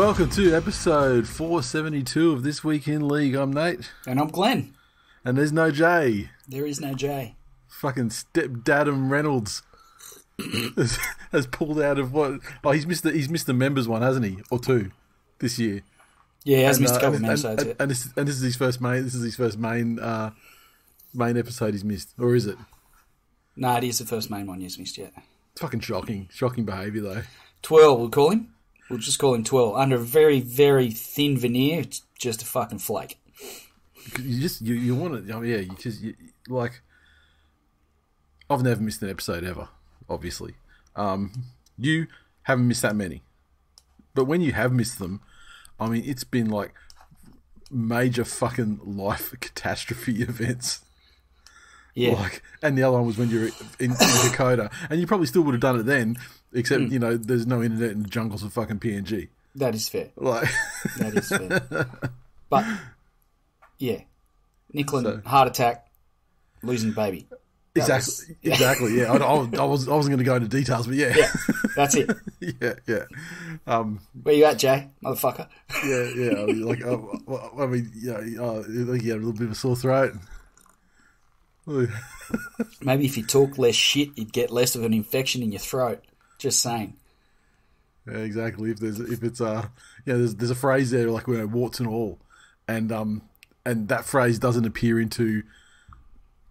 Welcome to episode 472 of This Week in League. I'm Nate, And I'm Glen. and there's no Jay. There is no J. Fucking stepdadum Reynolds has, has pulled out of what? Oh, he's missed the he's missed the members one, hasn't he, or two this year? Yeah, he has And, missed uh, a couple and, of episodes and, and this and this is his first main. This is his first main uh, main episode he's missed, or is it? Nah, it is the first main one he's missed yet. It's fucking shocking, shocking behaviour though. Twirl, we'll call him. We'll just call him Twirl. Under a very, very thin veneer, it's just a fucking flake. You just you, you want it. Oh yeah, you just you, like. I've never missed an episode ever. Obviously, um, you haven't missed that many, but when you have missed them, I mean, it's been like major fucking life catastrophe events. Yeah. Like, and the other one was when you were in, in Dakota, and you probably still would have done it then, except Hmm. you know, there's no internet in the jungles of fucking PNG. That is fair. Like, That is fair. but, yeah. Nicklin, So- heart attack, losing baby. That exactly, was- exactly, yeah. I, I, I was, I wasn't going to go into details, but yeah, Yeah, that's it. yeah, yeah. Um, Where you at, Jay? Motherfucker. yeah, yeah. I mean, like, uh, well, I mean, yeah, uh, like, yeah, a little bit of a sore throat. Maybe if you talk less shit, you'd get less of an infection in your throat. Just saying. Yeah, exactly. If there's, if it's, uh, yeah, there's, there's a phrase there like, you know, warts and all, and um, and that phrase doesn't appear into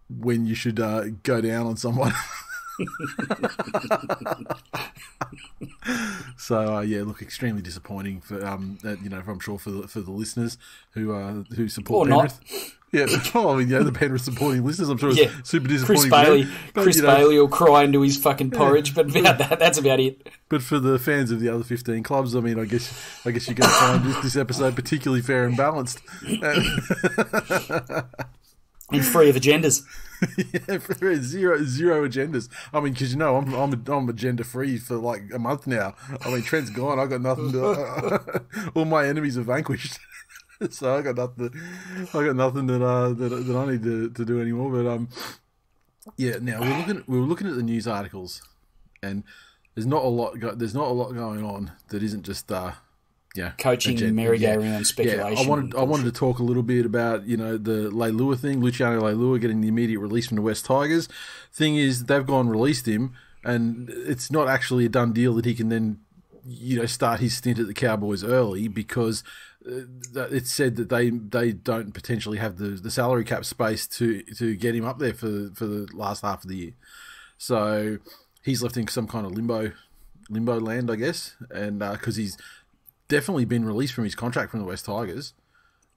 when you should uh, go down on someone. so uh, yeah, look, extremely disappointing for um, that, you know, I'm sure for the, for the listeners who uh, who support Or not. Penrith. Yeah, well, I mean, yeah, the Penrith supporting listeners, I'm sure Yeah. it's super Chris disappointing. for Bailey. But, Chris you know, Bailey will cry into his fucking porridge, but about that, that's about it. But for the fans of the other 15 clubs, I mean, I guess I guess you're going to find this, this episode particularly fair and balanced. And free of agendas. yeah, zero zero agendas. I mean, because you know, I'm I'm I'm agenda free for like a month now. I mean, Trent's gone. I got nothing. To, all my enemies are vanquished. so I got nothing. I got nothing that uh that, that I need to, to do anymore. But um, yeah. Now we're looking we were looking at the news articles, and there's not a lot. Go, there's not a lot going on that isn't just uh yeah Coaching, merry-go-round speculation. Yeah, I wanted I wanted to talk a little bit about you know the Leilua thing, Luciano Leilua getting the immediate release from the West Tigers. Thing is, they've gone released him, and it's not actually a done deal that he can then you know start his stint at the Cowboys early because uh, it's said that they they don't potentially have the, the salary cap space to to get him up there for for the last half of the year. So he's left in some kind of limbo limbo land, I guess, and because he's definitely been released from his contract from the West Tigers.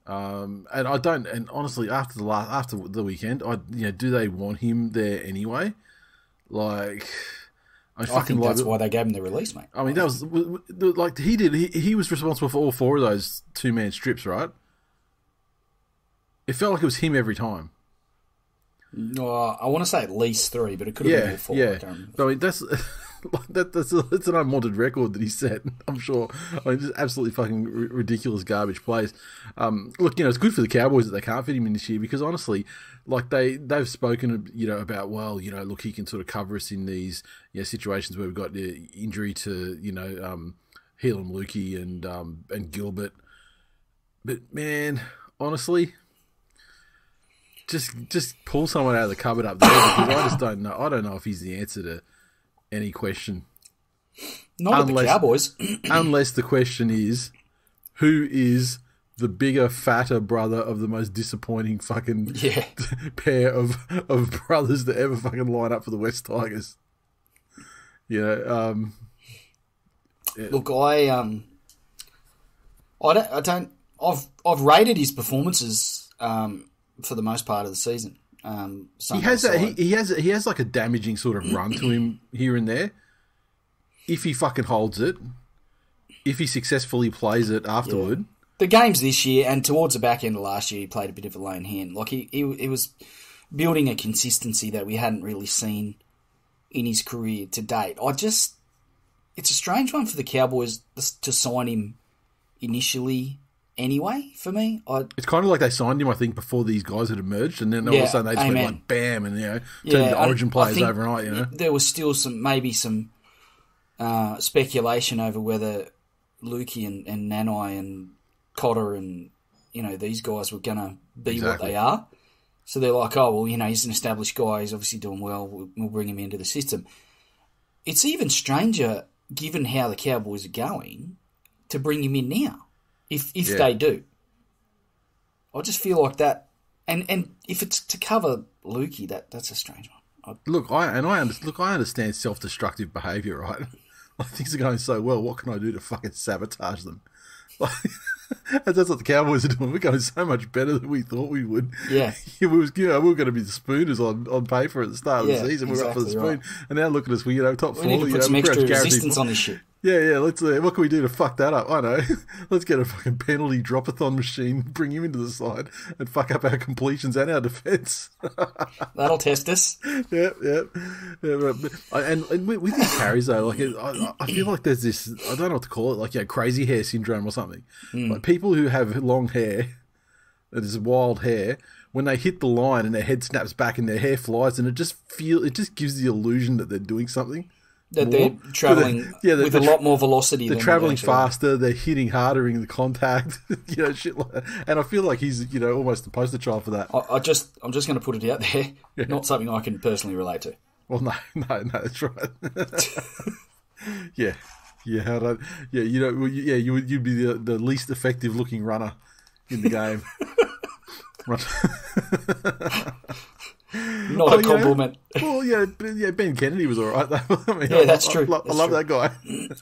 Um, and I don't, and honestly, after the last after the weekend, I you know, do they want him there anyway? Like, I I fucking think that's why they gave him the release, mate. I mean, that was like he did. He, he was responsible for all four of those two man strips, right? It felt like it was him every time. No, I want to say at least three, but it could have been Yeah, all four. yeah. I don't remember. But I mean, that's like that, that's that's an unwanted record that he set. I'm sure. I mean, just absolutely fucking ridiculous garbage plays. Um, look, you know, it's good for the Cowboys that they can't fit him in this year because honestly, like they they've spoken, you know, about well, you know, look, he can sort of cover us in these you know situations where we've got the injury to you know um, Heilum Luki and um, and Gilbert. But man, honestly, just just pull someone out of the cupboard up there because I just don't know. I don't know if he's the answer to any question, Not at the Unless- Cowboys. unless the question is who is the bigger, fatter brother of the most disappointing fucking yeah. pair of of brothers that ever fucking line up for the West Tigers. You know, um, Look, I um, I don't, I don't, I've I've rated his performances um for the most part of the season. Um, he has a, he, he has a, he has like a damaging sort of run to him here and there. If he fucking holds it, if he successfully plays it afterward, the games this year and towards the back end of last year, he played a bit of a lone hand. Like he, he, he was building a consistency that we hadn't really seen in his career to date. I just, it's a strange one for the Cowboys to sign him initially. Anyway, for me, I It's kind of like they signed him, I think, before these guys had emerged, and then all of a sudden they just amen. went like bam, and you know, turned Yeah, into Origin I players think overnight. You know, there was still some maybe some uh, speculation over whether Luki and, and Nanai and Cotter and you know these guys were going to be Exactly. what they are. So they're like, oh well, you know, he's an established guy. He's obviously doing well. We'll, we'll bring him into the system. It's even stranger, given how the Cowboys are going, to bring him in now, if if Yeah. they do. I just feel like that, and and if it's to cover Luki, that that's a strange one. I, Look, I and I under, look, I understand self-destructive behaviour, right? Like things are going so well. What can I do to fucking sabotage them? Like, that's what the Cowboys are doing. We're going so much better than we thought we would. Yeah. we was, you know, we were going to be the spooners on, on paper at the start of Yeah, the season. We were up for the exactly spoon, and now look at us. We you know top we four. need to you put know, some extra resistance on this shit. Yeah, yeah. Let's. Uh, what can we do to fuck that up? I know. let's get a fucking penalty dropathon machine, bring him into the side, and fuck up our completions and our defence. That'll test us. yep, yep. Yeah, and, and with, these carries though, like I, I feel like there's this I don't know what to call it, like yeah, crazy hair syndrome or something. Like people who have long hair, that is wild hair, when they hit the line and their head snaps back and their hair flies, and it just feel it just gives the illusion that they're doing something. That More. they're traveling Yeah, they're- with a lot more velocity. They're traveling they're faster. They're hitting harder in the contact. you know, shit like. And I feel like he's you know almost the poster child for that. I, I just, I'm just going to put it out there. Not something I can personally relate to. Well, no, no, no, that's right. yeah, yeah, I don't, yeah. You know, yeah, you would you'd be the, the least effective looking runner in the game. Not Oh, a yeah? compliment. well, yeah, Ben- yeah. Ben Kennedy was all right. Though. I mean, Yeah, I- that's I, true, I, that's love true. that guy.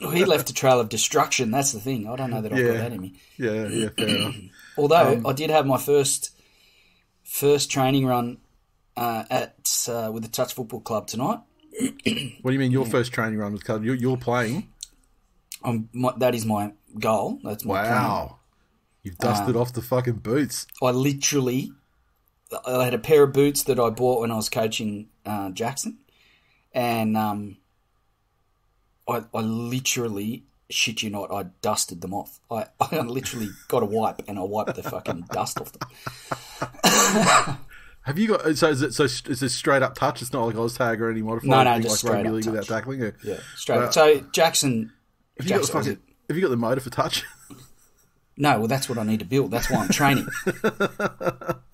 Well, he left a trail of destruction. That's the thing. I don't know that I've got that in me. Yeah, yeah, fair enough. Although Um, I did have my first first training run uh, at uh, with the Touch Football Club tonight. What do you mean your first training run with covered? You're, you're playing. I'm, my, that is my goal. That's my plan. Wow, you've dusted off the fucking boots. I literally, I had a pair of boots that I bought when I was coaching uh, Jackson, and um, I, I literally shit you not, I dusted them off. I, I literally got a wipe and I wiped the fucking dust off them. Have you got so is it so is it straight up touch? It's not like Oz tag or any modifier. No, no, just like rugby straight up league without tackling. Or, Yeah, straight. Uh, so Jackson, Have you, got the Jackson fucking, have you got the motor for touch? No, well, that's what I need to build. That's why I'm training.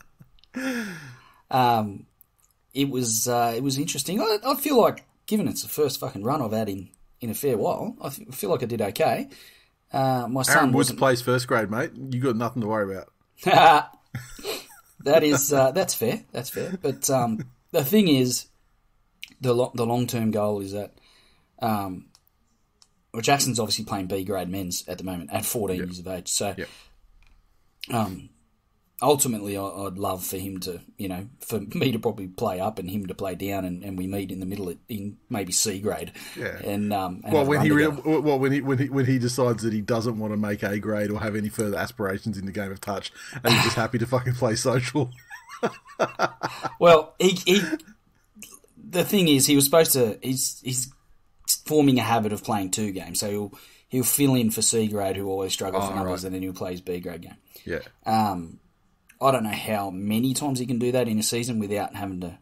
um, it was uh, it was interesting. I, I feel like, given it's the first fucking run I've had in, in a fair while, I feel like I did okay. Uh, my son Aaron Woods plays first grade, mate. You got nothing to worry about. that is uh, that's fair. That's fair. But um, the thing is, the lo- the long term goal is that. Um, well, Jackson's obviously playing B grade men's at the moment at 14 years of age. So, Yep. um, ultimately, I, I'd love for him to, you know, for me to probably play up and him to play down, and, and we meet in the middle at, in maybe C grade. Yeah. And um, and Well, when he re- well when he when he when he decides that he doesn't want to make A grade or have any further aspirations in the game of touch, and he's just happy to fucking play social. Well, he, he the thing is, he was supposed to. He's he's forming a habit of playing two games, so he'll he'll fill in for C grade, who always struggles Oh, for numbers, right. and then he'll play his B grade game. Yeah, Um, I don't know how many times he can do that in a season without having to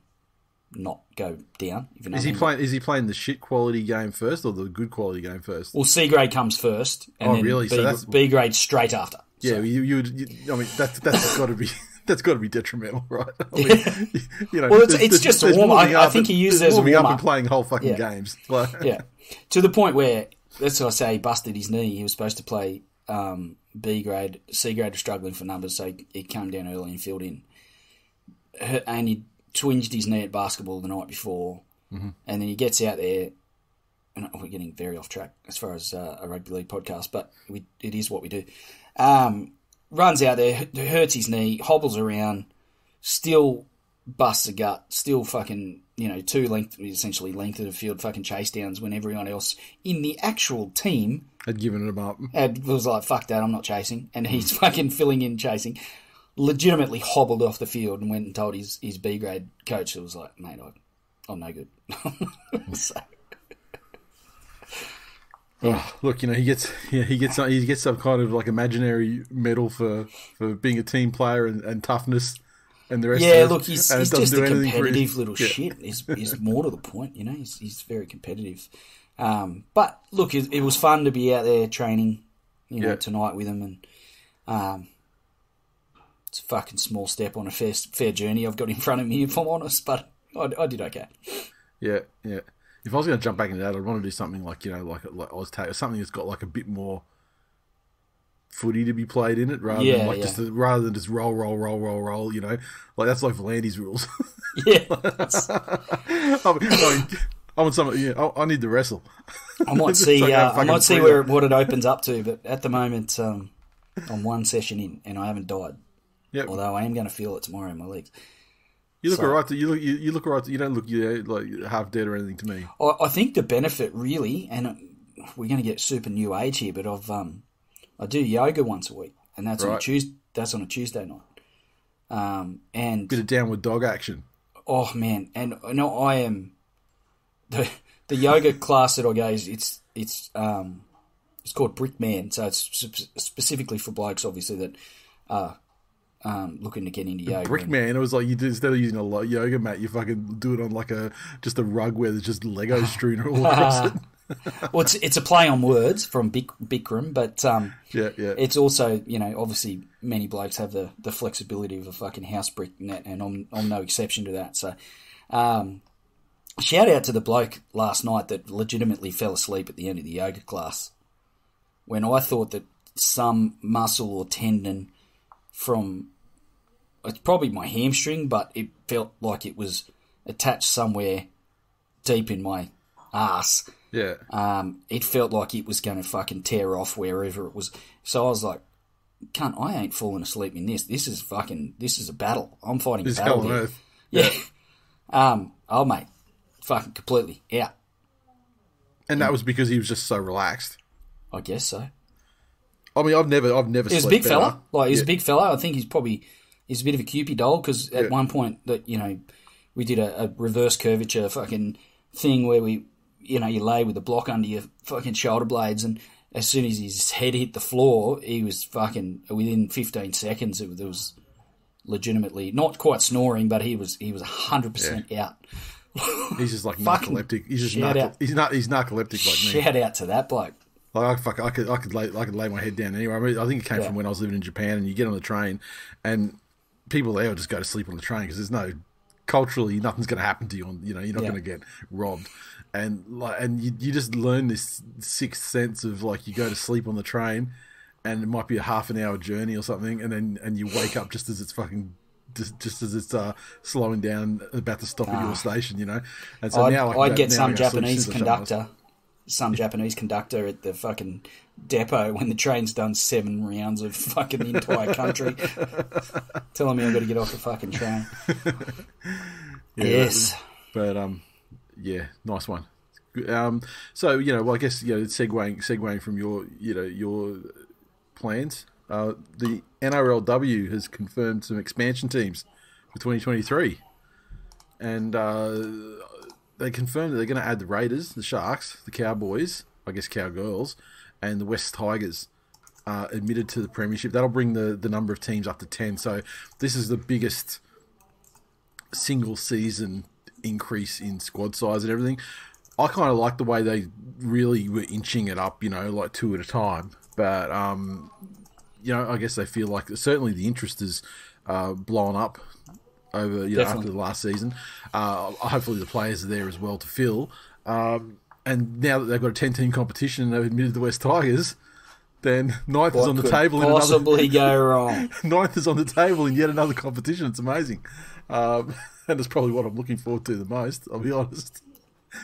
not go down. You know is I he mean. playing? Is he playing the shit quality game first or the good quality game first? Well, C grade comes first, and Oh, then really? B, So that's- B grade straight after. Yeah, you, you, you. I mean, that's that's got to be. That's got to be detrimental, right? I mean, you know, Well, it's- it's just a warm- I- I think he there's it as a warming up and playing whole fucking Yeah. games. Like, yeah, to the point where that's what I say. He busted his knee. He was supposed to play um, B grade. C grade was struggling for numbers, so he came down early and filled in. And he twinged his knee at basketball the night before, and then he gets out there. And we're getting very off track as far as uh, a rugby league podcast, but we, it is what we do. Um, runs out there, hurts his knee, hobbles around, still busts a gut, still fucking, you know, two length, essentially length of the field fucking chase downs when everyone else in the actual team had given it up. had, was like, fuck that, I'm not chasing. And he's fucking filling in chasing. Legitimately hobbled off the field and went and told his, his B grade coach, who was like, mate, I, I'm no good. so, Oh, look, you know, he gets yeah, he gets some, he gets some kind of like imaginary medal for, for being a team player and, and toughness and the rest. yeah, of look, he's, he's just a anything for his- competitive little yeah. shit. Is is more to the point, you know. He's he's very competitive. Um, but look, it, it was fun to be out there training. you know, Yeah. tonight with him, and um, it's a fucking small step on a fair fair journey I've got in front of me, if I'm honest. But I, I did okay. Yeah, yeah. If I was going to jump back into that, I'd want to do something like you know, like like Oztag, something that's got like a bit more footy to be played in it, rather Yeah, than like yeah. just rather than just roll, roll, roll, roll, roll. You know, like that's like Volandi's rules. Yeah, I mean, I, mean, I want some. Yeah, I, I need to wrestle. I might see. like uh, I might see where what it opens up to, but at the moment, um, I'm one session in, and I haven't died. Yeah, Although I am going to feel it tomorrow in my legs. you look so- alright. You look, you, you look alright. You don't look you know, like half dead or anything to me. I, I think the benefit really, and we're going to get super new age here, but I've um, I do yoga once a week, and that's on a Tuesday. That's on a Tuesday night. Um, and Bit of downward dog action. oh man, and I know I am the the yoga class that I go is it's it's um it's called Brickman, so it's specifically for blokes, obviously that are um, looking to get into yoga. Brick and- it was like you do instead of using a yoga mat, you fucking do it on like a just a rug where there's just Lego strewn all across it. Well, it's it's a play on words from Bik- Bikram, but um, Yeah, yeah. it's also you know obviously many blokes have the, the flexibility of a fucking house brick net, and I'm I'm no exception to that. So, um, shout out to the bloke last night that legitimately fell asleep at the end of the yoga class when I thought that some muscle or tendon from it's probably my hamstring, but it felt like it was attached somewhere deep in my ass yeah. um, it felt like it was going to fucking tear off wherever it was. So I was like, cunt, I ain't falling asleep in this. This is fucking, this is a battle. I'm fighting This battle hell on earth. Yeah. um, oh, mate. Fucking completely out. And that was because he was just so relaxed. I guess so. I mean, I've never, I've never. He was a big fella. Like, he's a big fella. I think he's probably, he's a bit of a cupid doll because at Yeah. one point that, you know, we did a, a reverse curvature fucking thing where we, you know, you lay with a block under your fucking shoulder blades and as soon as his head hit the floor, he was fucking within 15 seconds. It, was legitimately not quite snoring, but he was he was 100 percent out. He's just like narcoleptic. He's just narco- out. he's not. He's narcoleptic like me. Shout out to that bloke. Like I fuck, I could, I could lay, I could lay my head down anywhere. I, mean, I think it came Yeah. from when I was living in Japan, and you get on the train, and people there just go to sleep on the train because there's no culturally nothing's going to happen to you. On you know, you're not Yeah. going to get robbed, and like, and you, you just learn this sixth sense of like you go to sleep on the train, and it might be a half an hour journey or something, and then and you wake up just as it's fucking. Just, just as it's uh, slowing down, about to stop at your station, you know, and so Ah. I'd, now I I'd get now some go to sleep as Japanese soon as I shut my eyes. conductor, some Japanese conductor at the fucking depot when the train's done seven rounds of fucking the entire country, telling me I've got to get off the fucking train. Yeah, yes. But um, yeah, nice one. Um, so you know, well, I guess you know, segueing segueing from your you know your plans, uh, the NRLW has confirmed some expansion teams for 2023, and uh, they confirmed that they're going to add the Raiders, the Sharks, the Cowboys, I guess Cowgirls, and the West Tigers. Uh, admitted to the premiership. That'll bring the, the number of teams up to ten. So this is the biggest single season increase in squad size and everything. I kind of like the way they really were inching it up, you know, like two at a time. But um, you know, I guess they feel like certainly the interest is uh, blown up over you know after the last season. Uh, hopefully, the players are there as well to fill. Um, and now that they've got a ten-team competition and they've admitted the West Tigers, then ninth is on the table in another possibly go wrong? ninth is on the table in yet another competition. It's amazing, um, and it's probably what I'm looking forward to the most. I'll be honest.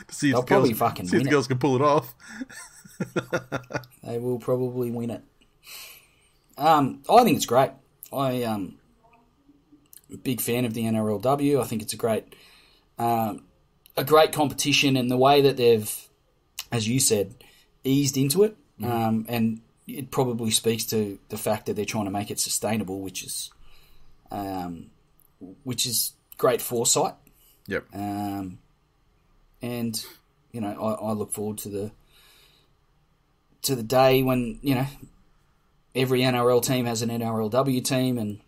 To see if They'll the girls, probably fucking see if the it. girls can pull it off. They will probably win it. Um, I think it's great. I um, big fan of the NRLW. I think it's a great, um, a great competition, and the way that they've, as you said, eased into it, um, and it probably speaks to the fact that they're trying to make it sustainable, which is, um, which is great foresight. Yep. Um, and you know, I, I look forward to the to the day when you know every NRL team has an NRLW team, and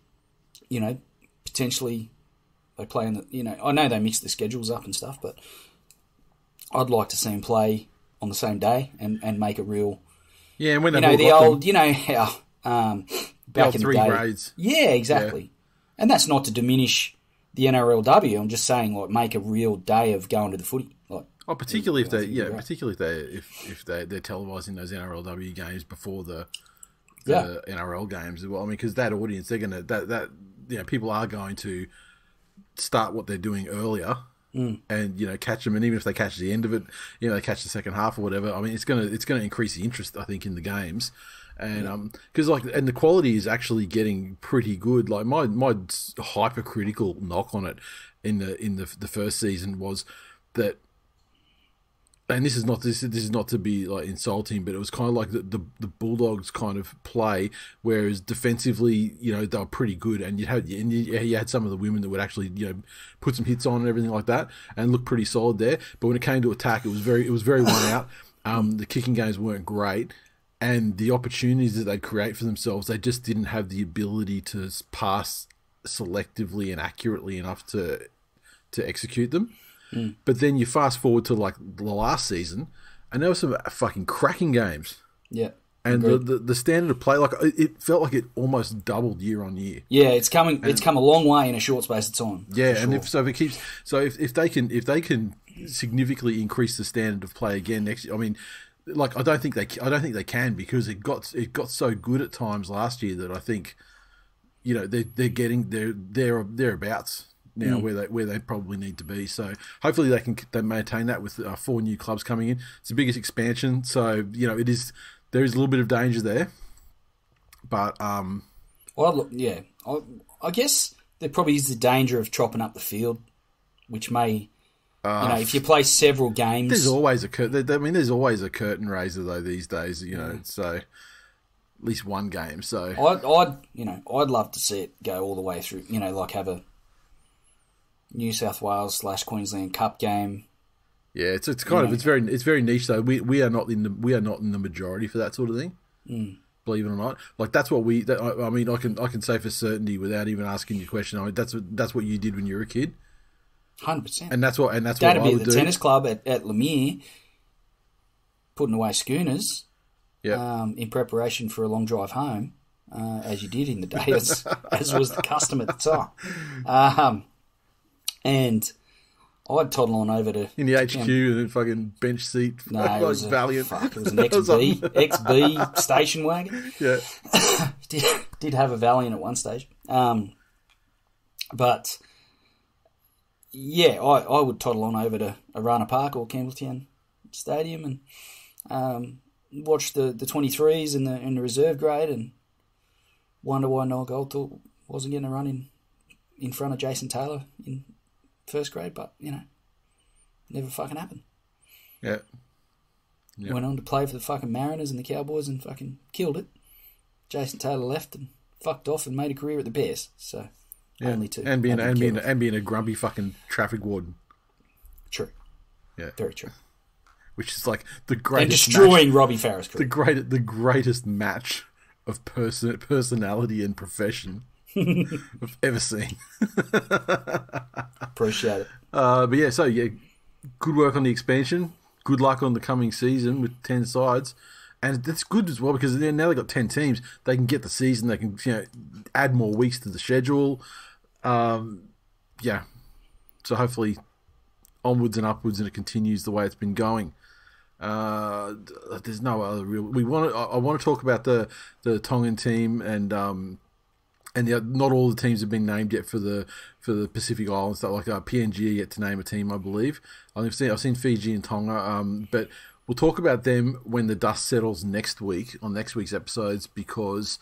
you know potentially they play in the. You know, I know they mix the schedules up and stuff, but I'd like to see them play on the same day and, and make a real Yeah, and when you they've know the got them- old, you know how um, back old in the day. grades. Yeah, exactly. And that's not to diminish the NRLW. I'm just saying, like, make a real day of going to the footy. Like, Oh, particularly if they, yeah, particularly if they, if if they they're televising those NRLW games before the, Yeah. NRL games as well. I mean, because that audience, they're gonna that that you know people are going to start what they're doing earlier. Mm. And you know, catch them, and even if they catch the end of it, you know, they catch the second half or whatever. I mean, it's gonna it's gonna increase the interest, I think, in the games, and um, because like, and the quality is actually getting pretty good. Like my my hypercritical knock on it in the in the the first season was that and this is not this this is not to be like insulting, but it was kind of like the, the the Bulldogs kind of play, whereas defensively, you know, they were pretty good, and you had and you, you had some of the women that would actually you know put some hits on and everything like that, and look pretty solid there. But when it came to attack, it was very it was very one out. Um, the kicking games weren't great, and the opportunities that they'd create for themselves, they just didn't have the ability to pass selectively and accurately enough to to execute them. Hmm. But then you fast forward to like the last season, and there were some fucking cracking games. yeah. And the, the, the standard of play, like it felt like it almost doubled year on year. Yeah, it's coming. It's come a long way in a short space of time. Yeah, for and if so, if it keeps so if, if they can if they can significantly increase the standard of play again next, I mean, like I don't think they I don't think they can because it got it got so good at times last year that I think, you know, they they're getting they're they're thereabouts now where they where they probably need to be. So hopefully they can they maintain that with uh, four new clubs coming in. It's the biggest expansion, so you know it is there is a little bit of danger there, but um. Well, yeah, I, I guess there probably is the danger of chopping up the field, which may, Uh, you know, if you play several games, There's always a curtain. I mean, there's always a curtain raiser though these days. You know, so at least one game. So I'd, I'd, you know, I'd love to see it go all the way through. You know, like have a New South Wales slash Queensland Cup game. yeah, it's it's kind of it's very it's very niche though. We we are not in the we are not in the majority for that sort of thing. Hmm. Believe it or not, like that's what we. That, I, I mean, I can I can say for certainty without even asking you a question. I mean, that's what that's what you did when you were a kid, Hundred percent. and that's what and that's That'd what I be would at the do. tennis club at, at Leumeah, putting away schooners Yeah, um, in preparation for a long drive home, uh, as you did in the day, as, as was the custom at the time. Um, and I'd toddle on over to in the HQ and then fucking bench seat, No, like it was a, Valiant. Fuck, it was an XB, XB station wagon. yeah, Did, did have a Valiant at one stage. Um, but yeah, I, I would toddle on over to Arana Park or Campbelltown Stadium and um, watch the, the 23s in the in the reserve grade and wonder why Noel Goldthorpe wasn't getting a run in, in front of Jason Taylor in first grade, but you know, never fucking happened. yeah. Yeah. Went on to play for the fucking Mariners and the Cowboys and fucking killed it. Jason Taylor left and fucked off and made a career at the Bears. So Yeah. only two. and being and being and being a grumpy fucking traffic warden, true, yeah, very true. which is like the greatest match- destroying Robbie Farah's the great the greatest match of person personality and profession I've ever seen. Appreciate it. Uh, but yeah, so yeah, good work on the expansion. Good luck on the coming season with ten sides, and that's good as well because now they've got ten teams. They can get the season. They can you know add more weeks to the schedule. Um, yeah, so hopefully onwards and upwards, and it continues the way it's been going. Uh, there's no other real. We want. I want to talk about the the Tongan team and um, and the, not all the teams have been named yet for the for the Pacific Islands. Stuff like uh, PNG are yet to name a team, I believe. I've seen I've seen Fiji and Tonga, um, but we'll talk about them when the dust settles next week on next week's episodes because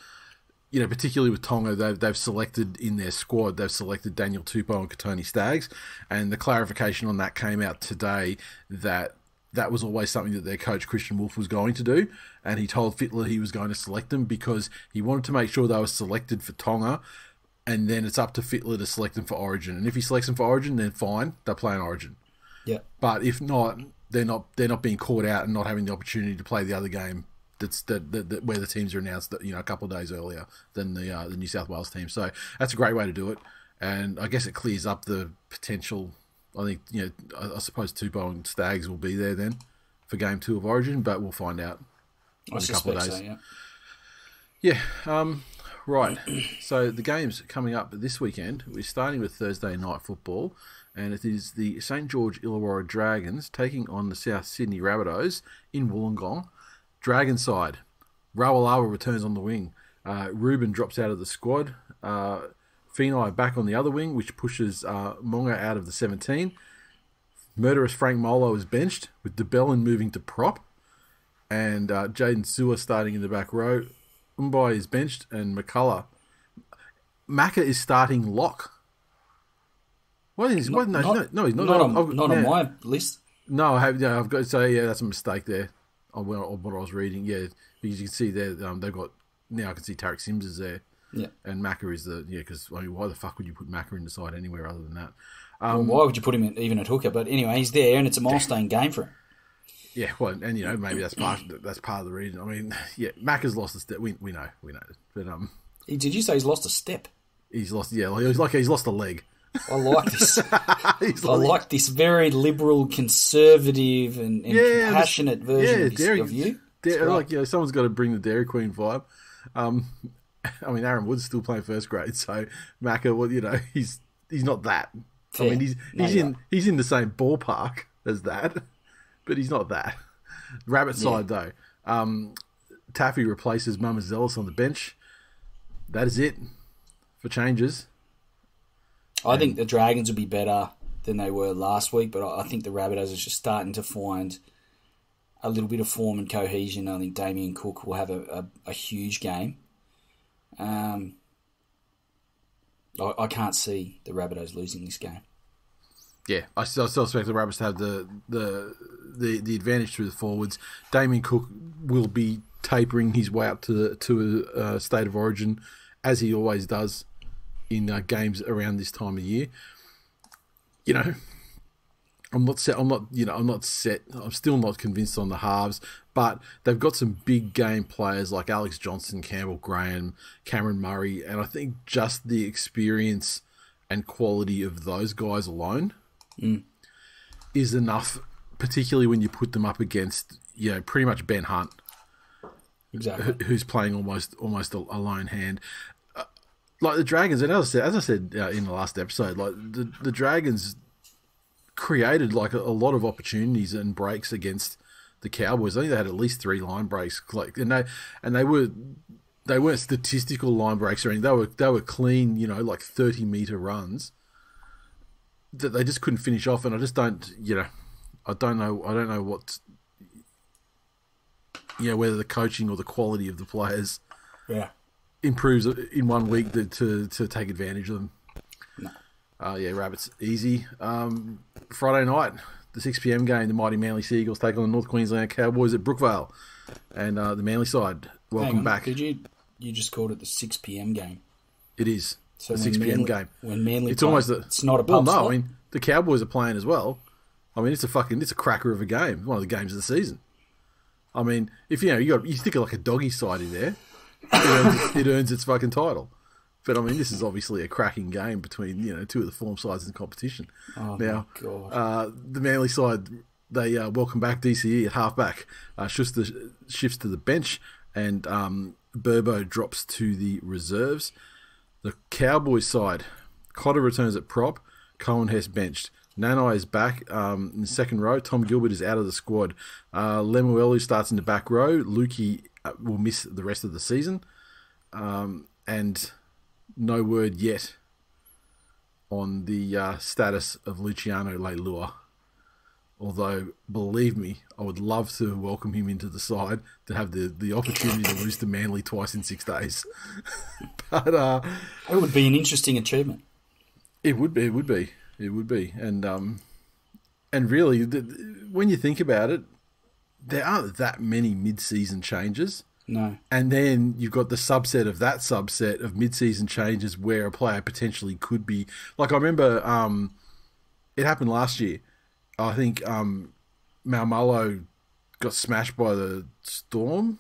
you know, particularly with Tonga, they've, they've selected in their squad, they've selected Daniel Tupou and Kotoni Staggs. And the clarification on that came out today that that was always something that their coach, Kristian Woolf, was going to do. And he told Fittler he was going to select them because he wanted to make sure they were selected for Tonga. And then it's up to Fittler to select them for Origin. And if he selects them for Origin, then fine, they're playing Origin. Yeah. But if not, they're not they're not being caught out and not having the opportunity to play the other game. That's that, that, that where the teams are announced you know a couple of days earlier than the uh, the New South Wales team. So that's a great way to do it, and I guess it clears up the potential. I think you know I, I suppose Tupou and Staggs will be there then for game two of Origin, but we'll find out I in a couple of days. so. Yeah. Yeah. Um, right. So the games coming up this weekend. We're starting with Thursday night football, and it is the St George Illawarra Dragons taking on the South Sydney Rabbitohs in Wollongong. Dragon side. Ravalawa returns on the wing. Uh, Ruben drops out of the squad. Uh, Feagai back on the other wing, which pushes uh, Monga out of the 17. Murderous Frank Molo is benched, with de Belin moving to prop. And uh, Jaydn Su'A starting in the back row. Umbai is benched, and McCullough. Macca is starting lock. What is? what, no, not, no, he's not. not, no, on, I've- not yeah. on my list. No, I have. Yeah, I've got to say, yeah, that's a mistake there. On what, I was reading, yeah, because you can see there, um, they've got now. I can see Tariq Sims is there, Yeah. and Macca is the yeah. Because I mean, why the fuck would you put Macca in the side anywhere other than that? Well, why would you put him in, even at hooker? But anyway, he's there, and it's a milestone game for him. Yeah, well, and you know maybe that's part that's part of the reason. I mean, yeah, Macca's lost a step. We we know we know, but um, Did you say he's lost a step? he's lost. Yeah, like, he's like he's lost a leg. I like this. He's I like this very liberal, conservative, and, and Yeah, passionate version yeah, of, Dairy- of you. Da- It's great. like you know, someone's got to bring the Dairy Queen vibe. Um, I mean, Aaron Wood's still playing first grade, so Macca, well, you know, he's he's not that. I mean, he's he's in he's in the same ballpark as that, but he's not that. Rabbit side though, um, Taffy replaces Mama Zealous on the bench. That is it for changes. I think the Dragons will be better than they were last week, but I think the Rabbitohs are just starting to find a little bit of form and cohesion. I think Damien Cook will have a, a, a huge game. Um, I, I can't see the Rabbitohs losing this game. Yeah, I still, I still expect the Rabbits to have the, the the the advantage through the forwards. Damien Cook will be tapering his way up to the, to a uh, state of origin, as he always does in uh, games around this time of year. You know, I'm not set. I'm not. You know, I'm not set. I'm still not convinced on the halves, but they've got some big game players like Alex Johnston, Campbell Graham, Cameron Murray, and I think just the experience and quality of those guys alone is enough, particularly when you put them up against you know pretty much Ben Hunt, Exactly. who's playing almost almost a, a lone hand. Like the Dragons, and as I said, as I said uh, in the last episode, like the the Dragons created like a, a lot of opportunities and breaks against the Cowboys. I think they had at least three line breaks, like and they and they were they weren't statistical line breaks or anything. They were they were clean, you know, like thirty meter runs that they just couldn't finish off. And I just don't, you know, I don't know, I don't know what, you know, whether the coaching or the quality of the players Yeah. Improves in one week to to, to take advantage of them. Uh, yeah, Rabbits easy. Um, Friday night, the six pm game, the mighty Manly Seagulls take on the North Queensland Cowboys at Brookvale, and uh, the Manly side. Welcome back. Did you you just called it the six PM game? It is So the six pm Manly- game. When Manly It's play, almost a, it's not a well. No. I mean the Cowboys are playing as well. I mean it's a fucking it's a cracker of a game. One of the games of the season. I mean, if you know you got you stick like a doggy side in there, it earns, it earns its fucking title. But I mean, this is obviously a cracking game between you know two of the form sides in the competition. Oh, now, uh, the Manly side they uh, welcome back DCE at halfback. Uh, Schuster shifts to the bench, and um, Burbo drops to the reserves. The Cowboys side, Cotter returns at prop. Coen Hess benched. Nanai is back um, in the second row. Tom Gilbert is out of the squad. Uh, Lemuelu starts in the back row. Luki will miss the rest of the season. Um, and no word yet on the uh, status of Luciano Leilua. Although, believe me, I would love to welcome him into the side to have the, the opportunity to lose to Manly twice in six days. but uh, It would be an interesting achievement. it would be, it would be, it would be, and um, and really, the, when you think about it, there aren't that many mid-season changes. No. And then you've got the subset of that subset of mid-season changes where a player potentially could be like I remember um, it happened last year. I think um, Malmolo got smashed by the Storm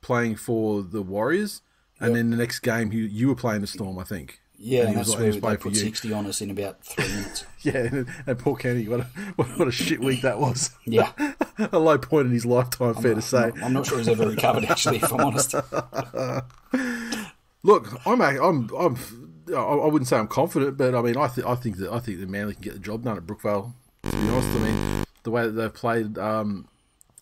playing for the Warriors, and then the next game you you were playing the Storm, I think. Yeah, And and he was that's like- where they put you. 60 on us in about three minutes. Yeah, and, and poor Kenny, what a, what a shit week that was. Yeah. a low point in his lifetime, fair to say. I'm not sure he's ever recovered, actually, if I'm honest. Look, I'm, I'm, I'm, I I wouldn't say I'm confident, but I mean, I, th- I think that I think that Manly can get the job done at Brookvale. To be honest, I mean, the way that they've played um,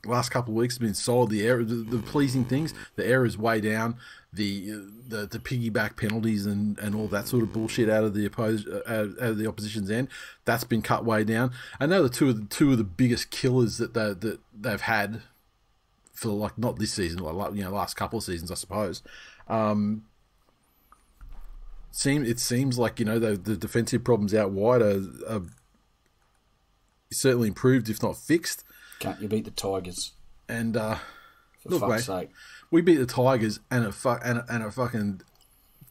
last couple of weeks have been solid. The error, the, the pleasing things, the error is way down. The, the the piggyback penalties and, and all that sort of bullshit out of the oppose uh, out, of the opposition's end that's been cut way down. I know the two of the two of the biggest killers that they, that they've had for like not this season, like you know last couple of seasons, I suppose. Um, seem it seems like you know the, the defensive problems out wide are, are certainly improved, if not fixed. Can't you beat the Tigers, And uh, for Look, fuck's mate. sake? we beat the Tigers and a fu- and a, and a fucking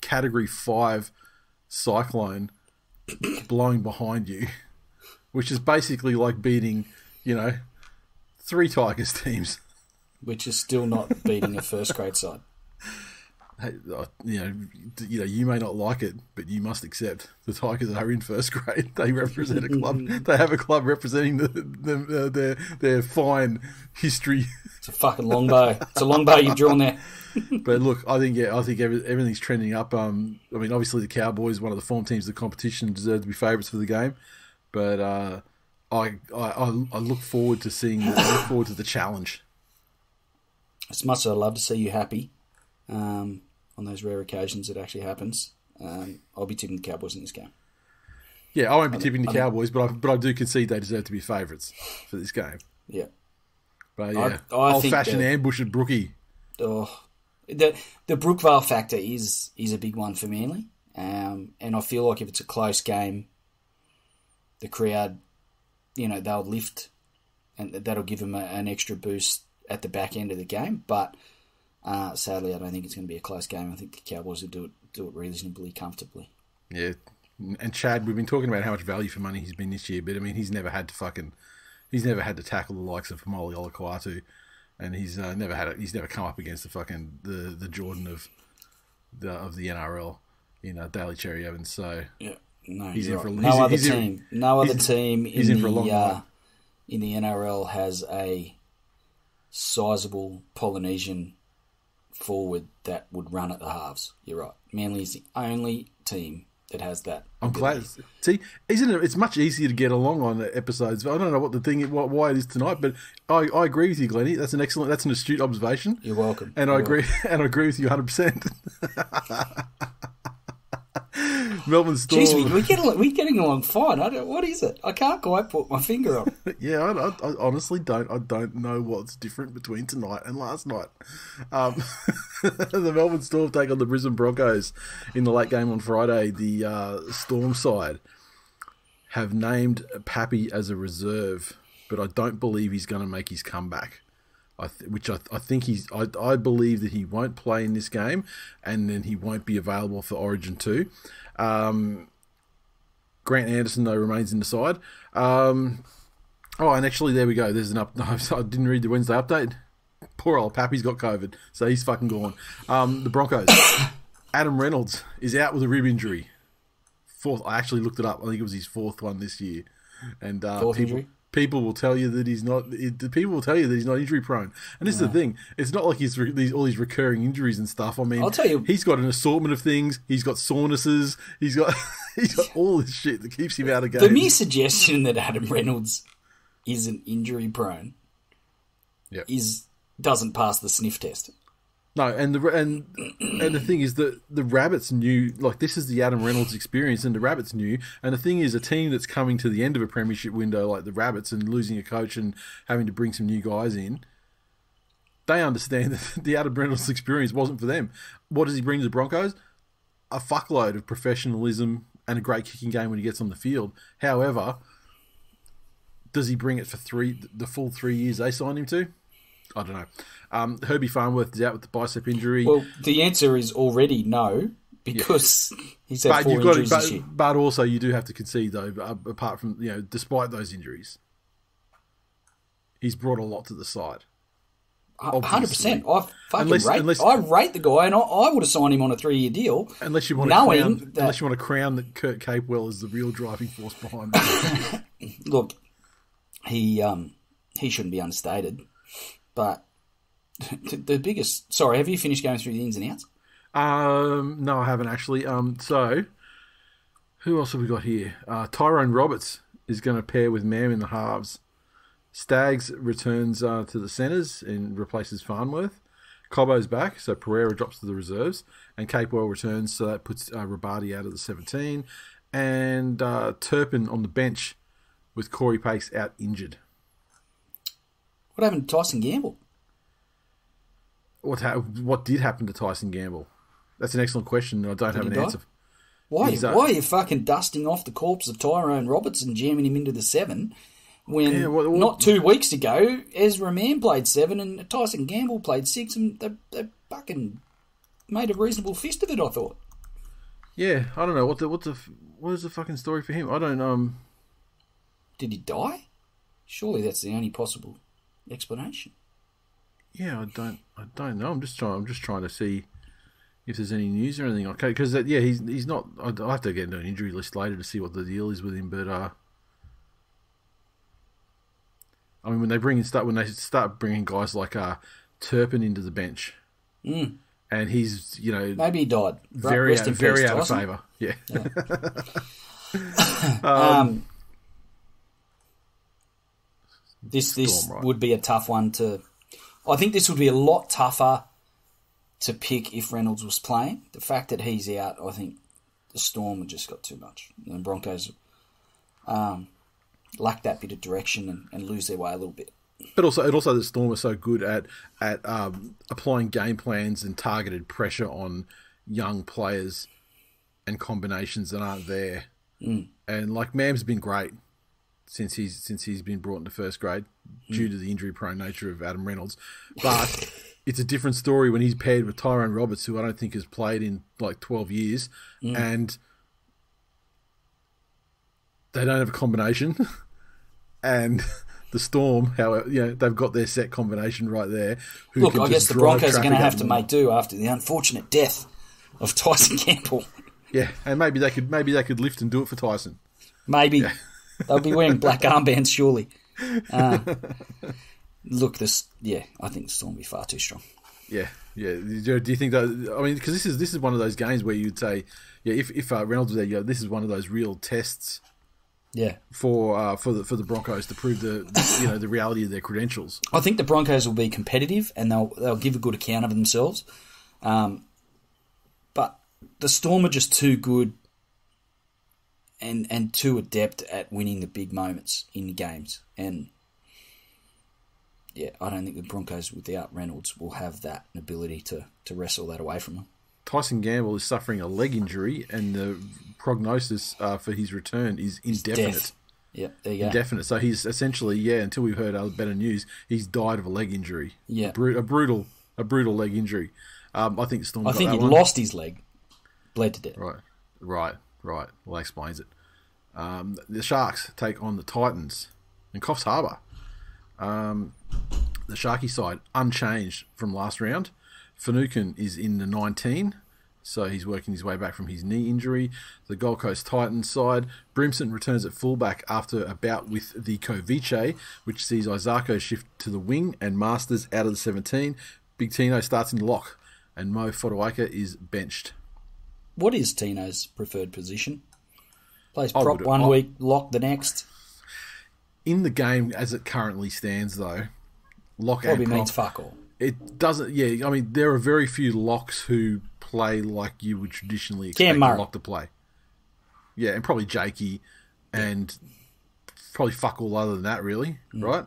category five cyclone blowing behind you, which is basically like beating you know three Tigers teams. Which is still not beating a first grade side. Hey, uh, you know, you know, you may not like it, but you must accept the Tigers are in first grade. They represent a club. they have a club representing the, the, uh, their their fine history. It's a fucking long bow. It's a long bow you've drawn there. but look, I think yeah, I think every, everything's trending up. Um, I mean, obviously the Cowboys, one of the form teams of the competition, deserve to be favourites for the game. But uh, I, I I I look forward to seeing. I look forward to the challenge. As much as I love to see you happy, um, on those rare occasions it actually happens, um, I'll be tipping the Cowboys in this game. Yeah, I won't be tipping the Cowboys, but I but I do concede they deserve to be favourites for this game. Yeah. But yeah, I- I old fashioned that- ambush at Brookie. Oh, the the Brookvale factor is is a big one for Manly, um, and I feel like if it's a close game, the crowd, you know, they'll lift, and that'll give them a, an extra boost at the back end of the game. But uh, sadly, I don't think it's going to be a close game. I think the Cowboys will do it do it reasonably comfortably. Yeah, and Chad, we've been talking about how much value for money he's been this year, but I mean, he's never had to fucking, he's never had to tackle the likes of Haumole Olakau'atu, and he's uh, never had, a, he's never come up against the fucking the the Jordan of the of the NRL in uh, Daly Cherry Evans. So Yeah, no, He's in for a- he's no other he's in- team, no other team in in for a the uh, in the NRL has a sizable Polynesian forward that would run at the halves. You're right. Manly is the only team that has that. I'm glad. See, isn't it? It's much easier to get along on the episodes. I don't know what the thing, what why it is tonight, but I, I agree with you, Glennie. That's an excellent, that's an astute observation. You're welcome. And I You're agree, and I agree with you 100. percent Melbourne Storm. Jeez, we, we get al- we getting along fine. I don't, what is it? I can't quite put my finger on. Yeah, I, I, I honestly don't. I don't know what's different between tonight and last night. Um, the Melbourne Storm take on the Brisbane Broncos in the late game on Friday. The uh, Storm side have named Pappy as a reserve, but I don't believe he's going to make his comeback. I th- which I, I think he's. I, I believe that he won't play in this game, and then he won't be available for Origin two. Um, Grant Anderson though remains in the side. Um, Oh, and actually, there we go. There's an up. I didn't read the Wednesday update. Poor old Pappy's got COVID, so he's fucking gone. Um, the Broncos. Adam Reynolds is out with a rib injury. Fourth. I actually looked it up. I think it was his fourth one this year. And uh, Fourth people, injury? People will tell you that he's not. It, the people will tell you that he's not injury prone. And this is the thing. It's not like he's re- these, all these recurring injuries and stuff. I mean, I'll tell you- he's got an assortment of things. He's got saunuses. He's got he's got all this shit that keeps him out of games. The mere suggestion that Adam Reynolds isn't injury prone Yep. is doesn't pass the sniff test. No, and the and and the thing is that the rabbits knew like this is the Adam Reynolds experience, and the rabbits knew. And the thing is, a team that's coming to the end of a premiership window like the rabbits and losing a coach and having to bring some new guys in, they understand that the Adam Reynolds experience wasn't for them. What does he bring to the Broncos? A fuckload of professionalism and a great kicking game when he gets on the field. However, does he bring it for three the full three years they signed him to? I don't know. Um, Herbie Farnworth is out with the bicep injury. Well, the answer is already no because he's had but four got to, injuries but, this year. but also you do have to concede though. uh, Apart from you know, despite those injuries, he's brought a lot to the side. hundred percent. I fucking Unless- rate. unless- I rate the guy, and I, I would have signed him on a three-year deal. Unless you want to crown, that- unless you want to crown that Kurt Capewell is the real driving force behind. Look, he um he shouldn't be understated, but the, biggest. Sorry, have you finished going through the ins and outs? um, no, I haven't actually. Um, so who else have we got here? Uh, Tyrone Roberts is going to pair with Mam in the halves. Staggs returns uh, to the centres and replaces Farnworth. Cobbo's back, so Pereira drops to the reserves, and Capewell returns, so that puts uh, Rabati out of the 17, and uh, Turpin on the bench with Corey Pace out injured. What happened to Tyson Gamble? What ha- what did happen to Tyson Gamble? That's an excellent question. and I don't have an die? answer. Why? He's, uh, why are you fucking dusting off the corpse of Tyrone Roberts and jamming him into the seven? When Yeah, what- what- not two weeks ago, Ezra Mam played seven and Tyson Gamble played six, and they, they fucking made a reasonable fist of it. I thought. Yeah, I don't know what the what the what is the fucking story for him. I don't um. Did he die? Surely that's the only possible explanation. Yeah, I don't I don't know. I'm just trying. I'm just trying to see if there's any news or anything. Okay, because yeah, he's he's not. I'll I'll have to get into an injury list later to see what the deal is with him. But uh, I mean, when they bring in start when they start bringing guys like uh Turpin into the bench, Mm. and he's you know Maybe he died. very out, very out of favour. Yeah. Um, this this would be a tough one to. I think this would be a lot tougher to pick if Reynolds was playing. The fact that he's out, I think the Storm just got too much. The Broncos um, lack that bit of direction and, and lose their way a little bit. But also, and also, the Storm are so good at at um, applying game plans and targeted pressure on young players and combinations that aren't there. Mm. And like Mam's been great since he's since he's been brought into first grade hmm. due to the injury prone nature of Adam Reynolds. But it's a different story when he's paired with Tyrone Roberts, who I don't think has played in like twelve years, hmm. and they don't have a combination. and the Storm, how you know they've got their set combination right there. Who Look, I guess the Broncos are going to have to make do after the unfortunate death of Tyson Gamble. Yeah, and maybe they could maybe they could lift and do it for Tyson. Maybe they'll be wearing black armbands, surely. Uh, look, this yeah, I think the Storm will be far too strong. Yeah, yeah. Do do you think that? I mean, because this is this is one of those games where you'd say, yeah, if if uh, Reynolds was there, you know, this is one of those real tests Yeah, for uh, for the for the Broncos to prove the you know the reality of their credentials. I think the Broncos will be competitive and they'll they'll give a good account of themselves. Um, but the Storm are just too good and and too adept at winning the big moments in the games. And yeah, I don't think the Broncos without Reynolds will have that ability to to wrestle that away from them. Tyson Gamble is suffering a leg injury, and the prognosis uh, for his return is indefinite. Yeah, there you go. Indefinite. So he's essentially, yeah, until we've heard other better news, he's died of a leg injury. Yeah. Bru- a brutal, a brutal leg injury. Um, I think Storm. I think he one. lost his leg, bled to death. Right, right, right. Well, that explains it. Um, the Sharks take on the Titans in Coffs Harbour. Um, the Sharky side unchanged from last round. Finucane is in the 19, so he's working his way back from his knee injury. The Gold Coast Titans side, Brimson returns at fullback after a bout with the Kovice, which sees Isako shift to the wing and Masters out of the 17. Big Tino starts in the lock, and Mo Fotuaika is benched. What is Tino's preferred position? Plays prop would- one I- week, lock the next. in the game as it currently stands, though, lock Probably and prop, means fuck all. it doesn't. Yeah, I mean, there are very few locks who play like you would traditionally expect a lock to play. Yeah, and probably Jakey, and probably fuck all other than that, really, Mm. right?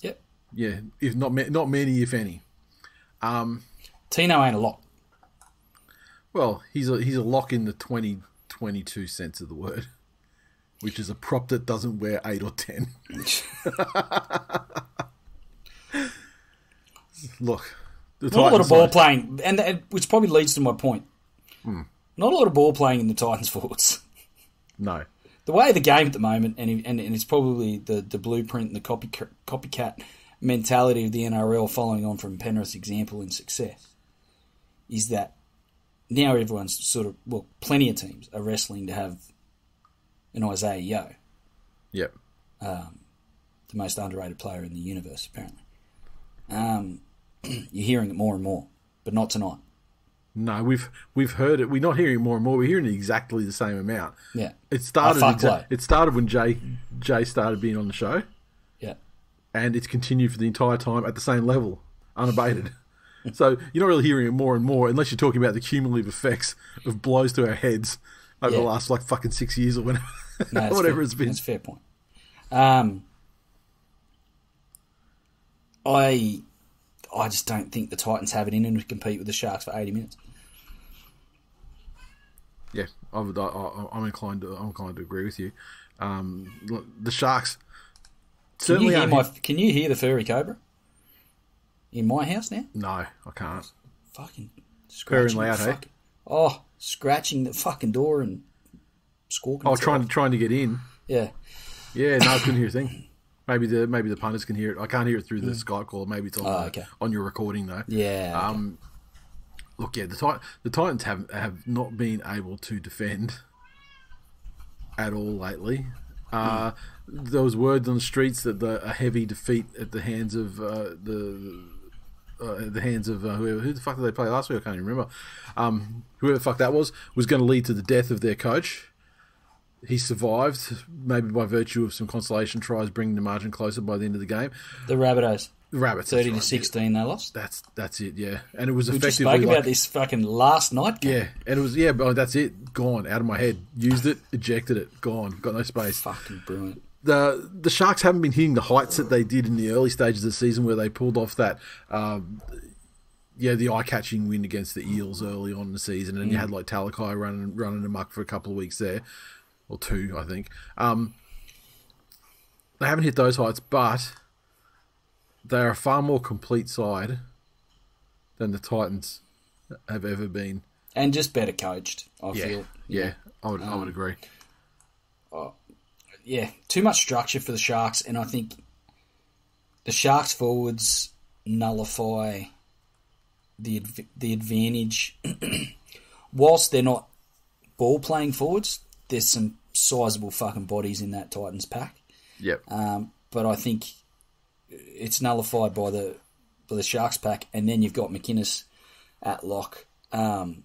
Yep. Yeah, if not not many, if any. Tino ain't a lock. Well, he's a he's a lock in the 20, 22 sense of the word, which is a prop that doesn't wear eight or ten. Look, the Not a lot of ball side- playing, and, and which probably leads to my point. Hmm. Not a lot of ball playing in the Titans forwards. No, The way of the game at the moment, and and, and it's probably the, the blueprint and the copy copycat mentality of the NRL, following on from Penrith's example in success, is that now everyone's sort of well, plenty of teams are wrestling to have an Isaah Yeo, Yep. the most underrated player in the universe, apparently. Um, you're hearing it more and more, but not tonight. No, we've we've heard it. We're not hearing it more and more. We're hearing exactly the same amount. Yeah, It started. exa- it started when Jay Jay started being on the show, yeah, and it's continued for the entire time at the same level, unabated. So you're not really hearing it more and more, unless you're talking about the cumulative effects of blows to our heads over the last like fucking six years or whatever, No, that's whatever fair. it's been. That's a fair point. Um, I, I just don't think the Titans have it in them to compete with the Sharks for 80 minutes. Yeah, I would, I, I'm inclined to I'm inclined to agree with you. Um, look, the Sharks Can you certainly hear my? Can you hear the furry cobra in my house now? no, I can't. Fucking scratching loud, the hey? Oh, scratching the fucking door and squawking. Oh, trying to trying to get in. Yeah, Yeah, no, I couldn't hear a thing. Maybe the maybe the punters can hear it. I can't hear it through the Skype call. Maybe it's on Oh, the- okay. on your recording though. yeah. okay. Um, look, yeah, the Tit- the Titans have have not been able to defend at all lately. Uh, there was words on the streets that the, a heavy defeat at the hands of uh, the uh, at the hands of uh, whoever who the fuck did they play last week? I can't even remember. Um, whoever the fuck that was was going to lead to the death of their coach. He survived, maybe by virtue of some consolation tries, bringing the margin closer by the end of the game. the Rabbitohs, The Rabbits, thirty to right. sixteen, they lost. That's that's it, yeah. And it was We just spoke like, about this fucking last night. Game. yeah, and it was yeah, but that's it, gone out of my head. Used it, ejected it, gone, got no space. fucking brilliant. The the Sharks haven't been hitting the heights that they did in the early stages of the season, where they pulled off that. Um, yeah, the eye-catching win against the Eels early on in the season, and you had like Talakai running running amok for a couple of weeks there, or two, I think. Um, they haven't hit those heights, but they are a far more complete side than the Titans have ever been. and just better coached. I Yeah, feel. yeah, I would, I would agree. Yeah, too much structure for the Sharks, and I think the Sharks forwards nullify the the advantage. Whilst they're not ball playing forwards, there's some sizable fucking bodies in that Titans pack. Yep. Um, but I think it's nullified by the by the Sharks pack, and then you've got McInnes at lock um,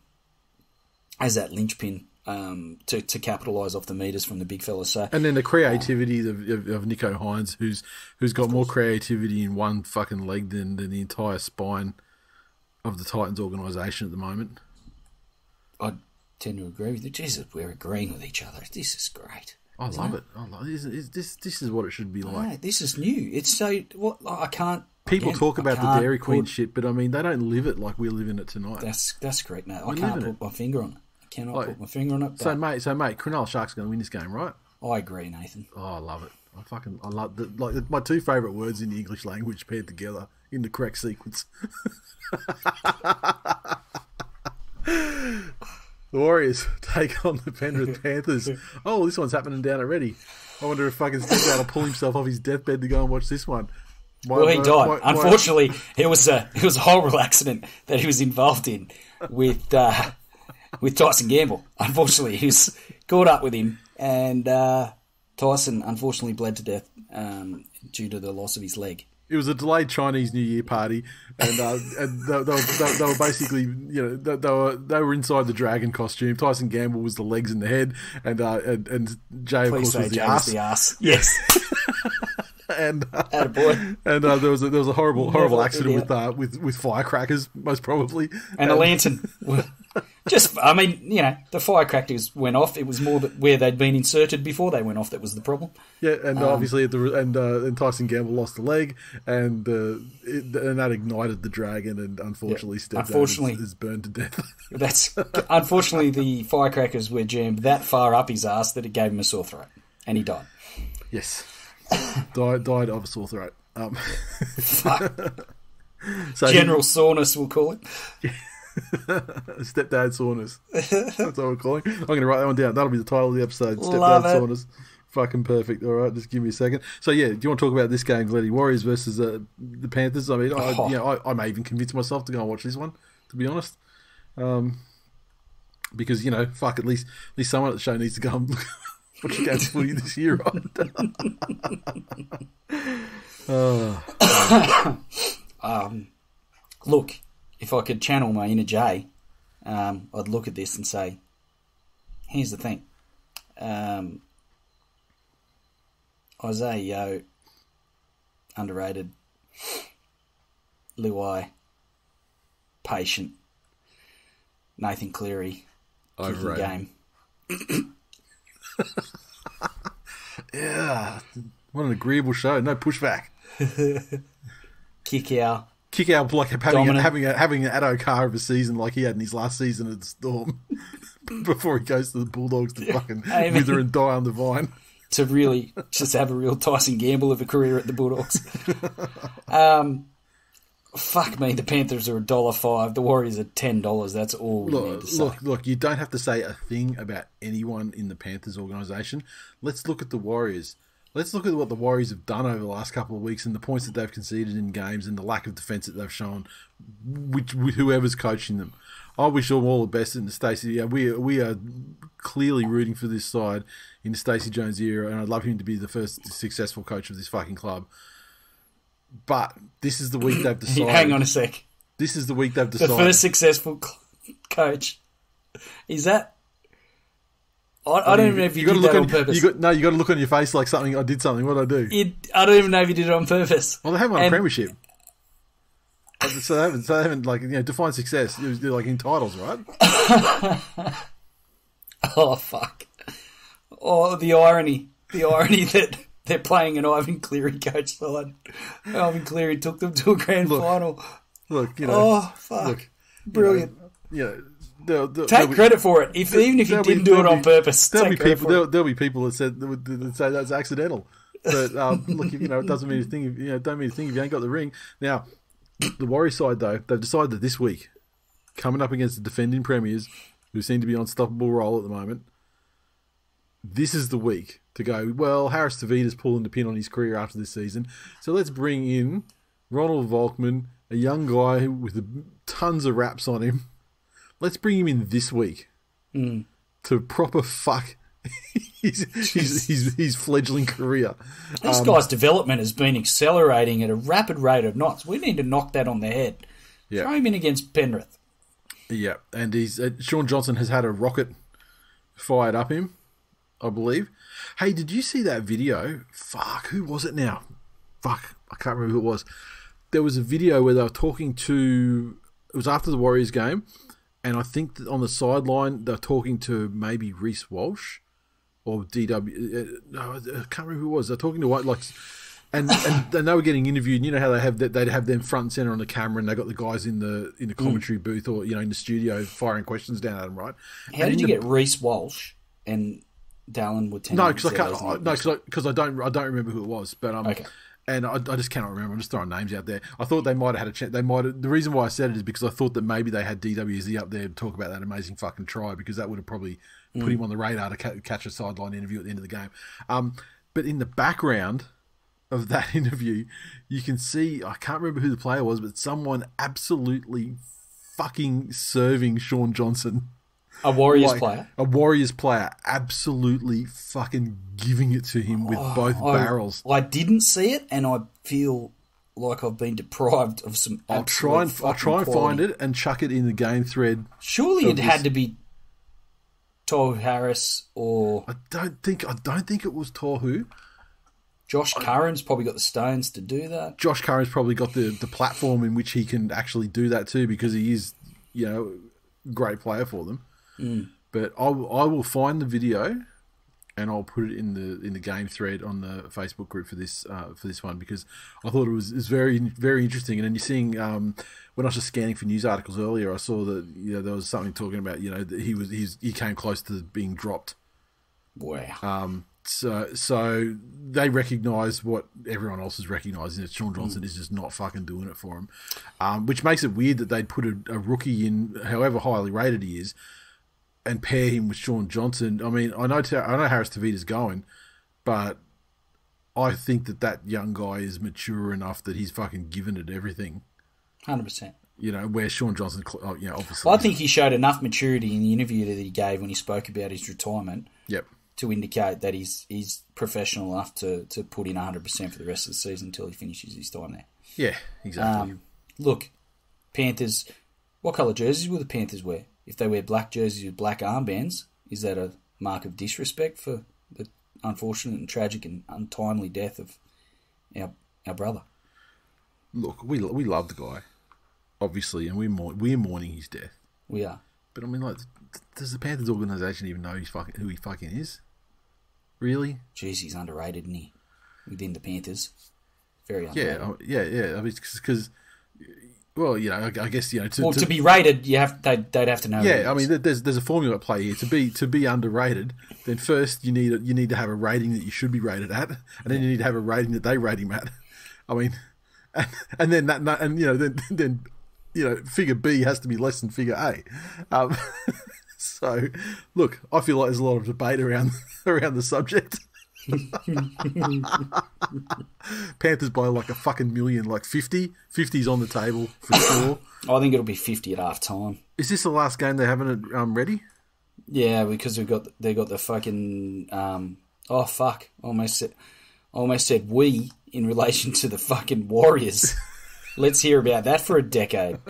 as that linchpin um, to to capitalise off the meters from the big fella. So And then the creativity of, of, of Nicho Hynes, who's who's got more creativity in one fucking leg than, than the entire spine of the Titans organisation at the moment. I tend to agree with you. Jesus, we're agreeing with each other. This is great. I love it. I love this, is- this. This is what it should be like. This is new. It's so what I can't. People again, talk about the Dairy Queen put- shit, but I mean they don't live it like we're living it tonight. That's that's correct. No, I can't put my finger on it. I cannot Like- put my finger on it. So mate, so mate, Cronulla Sharks going to win this game, right? I agree, Nathan. Oh, I love it. I fucking I love the, like my two favorite words in the English language paired together in the correct sequence. the Warriors take on the Penrith Panthers. Oh, this one's happening down already. I wonder if fucking Stepdad will pull himself off his deathbed to go and watch this one. Well, he died. Unfortunately, it was a it was a horrible accident that he was involved in with uh, with Tyson Gamble. Unfortunately, he was caught up with him, and uh, Tyson unfortunately bled to death um, due to the loss of his leg. it was a delayed Chinese New Year party, and uh, and they, they, were, they, were basically you know they, they were they were inside the dragon costume. Tyson Gamble was the legs and the head, and uh, and, and Jay of Please course was the ass. the ass. Yes, and uh, and uh, there was a, there was a horrible horrible accident with uh, with with firecrackers most probably, and a lantern. Just, I mean, you know, the firecrackers went off. It was more that where they'd been inserted before they went off that was the problem. yeah, and Um, obviously the and uh, and Tyson Gamble lost a leg, and uh, it, and that ignited the dragon, and unfortunately, Yeah. Unfortunately- is, is burned to death. That's unfortunately the firecrackers were jammed that far up his ass that it gave him a sore throat, and he died. yes, died died of a sore throat. Um, Fuck. so he- General soreness, we'll call it. Stepdad Soreness. That's what we're calling. I'm going to write that one down. That'll be the title of the episode. Love Stepdad it. Soreness. Fucking perfect. All right, just give me a second. So yeah, do you want to talk about this game, Glenny Warriors versus uh, the Panthers? I mean, I, Oh. you know, I, I may even convince myself to go and watch this one. To be honest, um, because you know, fuck, at least at least someone at the show needs to go and watch the games for you this year, right? oh, Um, look, if I could channel my inner Jay, um, I'd look at this and say, here's the thing. Um, Isaah Yeo, underrated. Luai, patient. Nathan Cleary, Overrated. game. yeah, what an agreeable show. No pushback. Kick out. Kick out like having a, having a, having an Addo-Carr of a season like he had in his last season at the Storm before he goes to the Bulldogs to fucking Amen. wither and die on the vine. to really just have a real Tyson Gamble of a career at the Bulldogs. um, fuck me, the Panthers are a dollar five. The Warriors are ten dollars. That's all we need Look, look, look! You don't have to say a thing about anyone in the Panthers organisation. Let's look at the Warriors. Let's look at what the Warriors have done over the last couple of weeks and the points that they've conceded in games and the lack of defence that they've shown. Which whoever's coaching them, I wish them all the best in the Stacey. Yeah, we we are clearly rooting for this side in the Stacey Jones era, and I'd love him to be the first successful coach of this fucking club. But this is the week they've decided. Hang on a sec. This is the week they've decided. The first successful coach is that. I, I don't even know if you, gotta did that look on purpose. You got, no, you got to look on your face like something. I did something. What did I do? You- I don't even know if you did it on purpose. Well, they haven't won a And- premiership. So they haven't. So they haven't like you know define success. It was like in titles, right? Oh fuck! Oh, the irony, the irony that they're playing an Ivan Cleary coach side. Ivan Cleary took them to a grand Look, final. Look, you know. Oh fuck! look, Brilliant. you know, they'll, they'll, Take there'll be- credit for it. If even if you there'll be- didn't do it on be- purpose, There'll be people. There'll, there'll be people that said that would say that's accidental. But um, look, you know, it doesn't mean a thing. If, you know, don't mean a thing if you ain't got the ring. Now, the Warriors side though, they've decided that this week, coming up against the defending premiers, who seem to be on unstoppable roll at the moment, this is the week to go. Well, Harris Tavita's pulling the pin on his career after this season, so let's bring in Ronald Volkman, a young guy with tons of raps on him. Let's bring him in this week to proper fuck his, his, his, his fledgling career. This guy's development has been accelerating at a rapid rate of knots. We need to knock that on the head. Yeah. Throw him in against Penrith. Yeah, and he's uh, Shaun Johnson has had a rocket fired up him, I believe. Hey, did you see that video? Fuck, who was it now? Fuck, I can't remember who it was. There was a video where they were talking to. It was after the Warriors game, and I think that on the sideline they're talking to maybe Reese Walsh or DW. uh, No, I can't remember who it was. They're talking to white like. And, and they were getting interviewed. And you know how they have that they'd have them front and center on the camera, and they got the guys in the in the commentary booth or you know in the studio firing questions down at them, right? How And did you the- get Reese Walsh and Dallin Wood? No, because I can't. I- No, because I, don't. I don't remember who it was. But um, Okay. And I, I just cannot remember. I'm just throwing names out there. I thought they might have had a chance. They might. Have, the reason why I said it is because I thought that maybe they had DWZ up there to talk about that amazing fucking try because that would have probably put him on the radar to ca- catch a sideline interview at the end of the game. Um, but in the background of that interview, you can see I can't remember who the player was, but someone absolutely fucking serving Shaun Johnson a Warriors like, player. A Warriors player absolutely fucking giving it to him with oh, both Oh, I- barrels. I, didn't see it, and I feel like I've been deprived of some. I'll try and I'll try and find it and chuck it in the game thread. Surely it had to be Tohu Harris or I don't think I don't think it was Tohu. Josh Curran's probably got the stones to do that. Josh Curran's probably got the, the platform in which he can actually do that too because he is, you know, a great player for them. But I, will- I will find the video and I'll put it in the in the game thread on the Facebook group for this uh, for this one because I thought it was, it was very very interesting. And then you're seeing um, when I was just scanning for news articles earlier, I saw that you know there was something talking about you know that he was he's, he came close to being dropped. Wow. Um, So, so they recognise what everyone else is recognising that Shaun Johnson is just not fucking doing it for him, um, which makes it weird that they'd put a, a rookie in, however highly rated he is, and pair him with Shaun Johnson. I mean, I know I know Harris Tavita's going, but I think that that young guy is mature enough that he's fucking given it everything. Hundred percent. You know, where Shaun Johnson, oh, you know, obviously. Well, I think he showed enough maturity in the interview that he gave when he spoke about his retirement Yep. to indicate that he's he's professional enough to, to put in 100% for the rest of the season until he finishes his time there. Yeah, exactly. Um, look, Panthers, what colour jerseys will the Panthers wear? If they wear black jerseys with black armbands, is that a mark of disrespect for the unfortunate and tragic and untimely death of our our brother? Look, we we love the guy, obviously, and we're we're mourning his death. We are. But I mean, like, does the Panthers organization even know he's fucking who he fucking is? Really? Jeez, he's underrated, isn't he? Within the Panthers. Very underrated. uh, yeah, yeah. I mean, because, well, you know, I, I guess you know, to, well, to- to be rated, you have they, they'd have to know. yeah, I mean, there's there's a formula at play here. To be to be underrated, then first you need you need to have a rating that you should be rated at, and then you need to have a rating that they rate him at. I mean, and, and then that and you know then then you know figure B has to be less than figure A. Um, so, look, I feel like there's a lot of debate around around the subject. Panthers by like a fucking million, like 50. 50's on the table for sure. I think it'll be fifty at half time. Is this the last game they haven't um, ready? Yeah, because we've got they got the fucking um oh fuck almost said almost said we in relation to the fucking Warriors. Let's hear about that for a decade.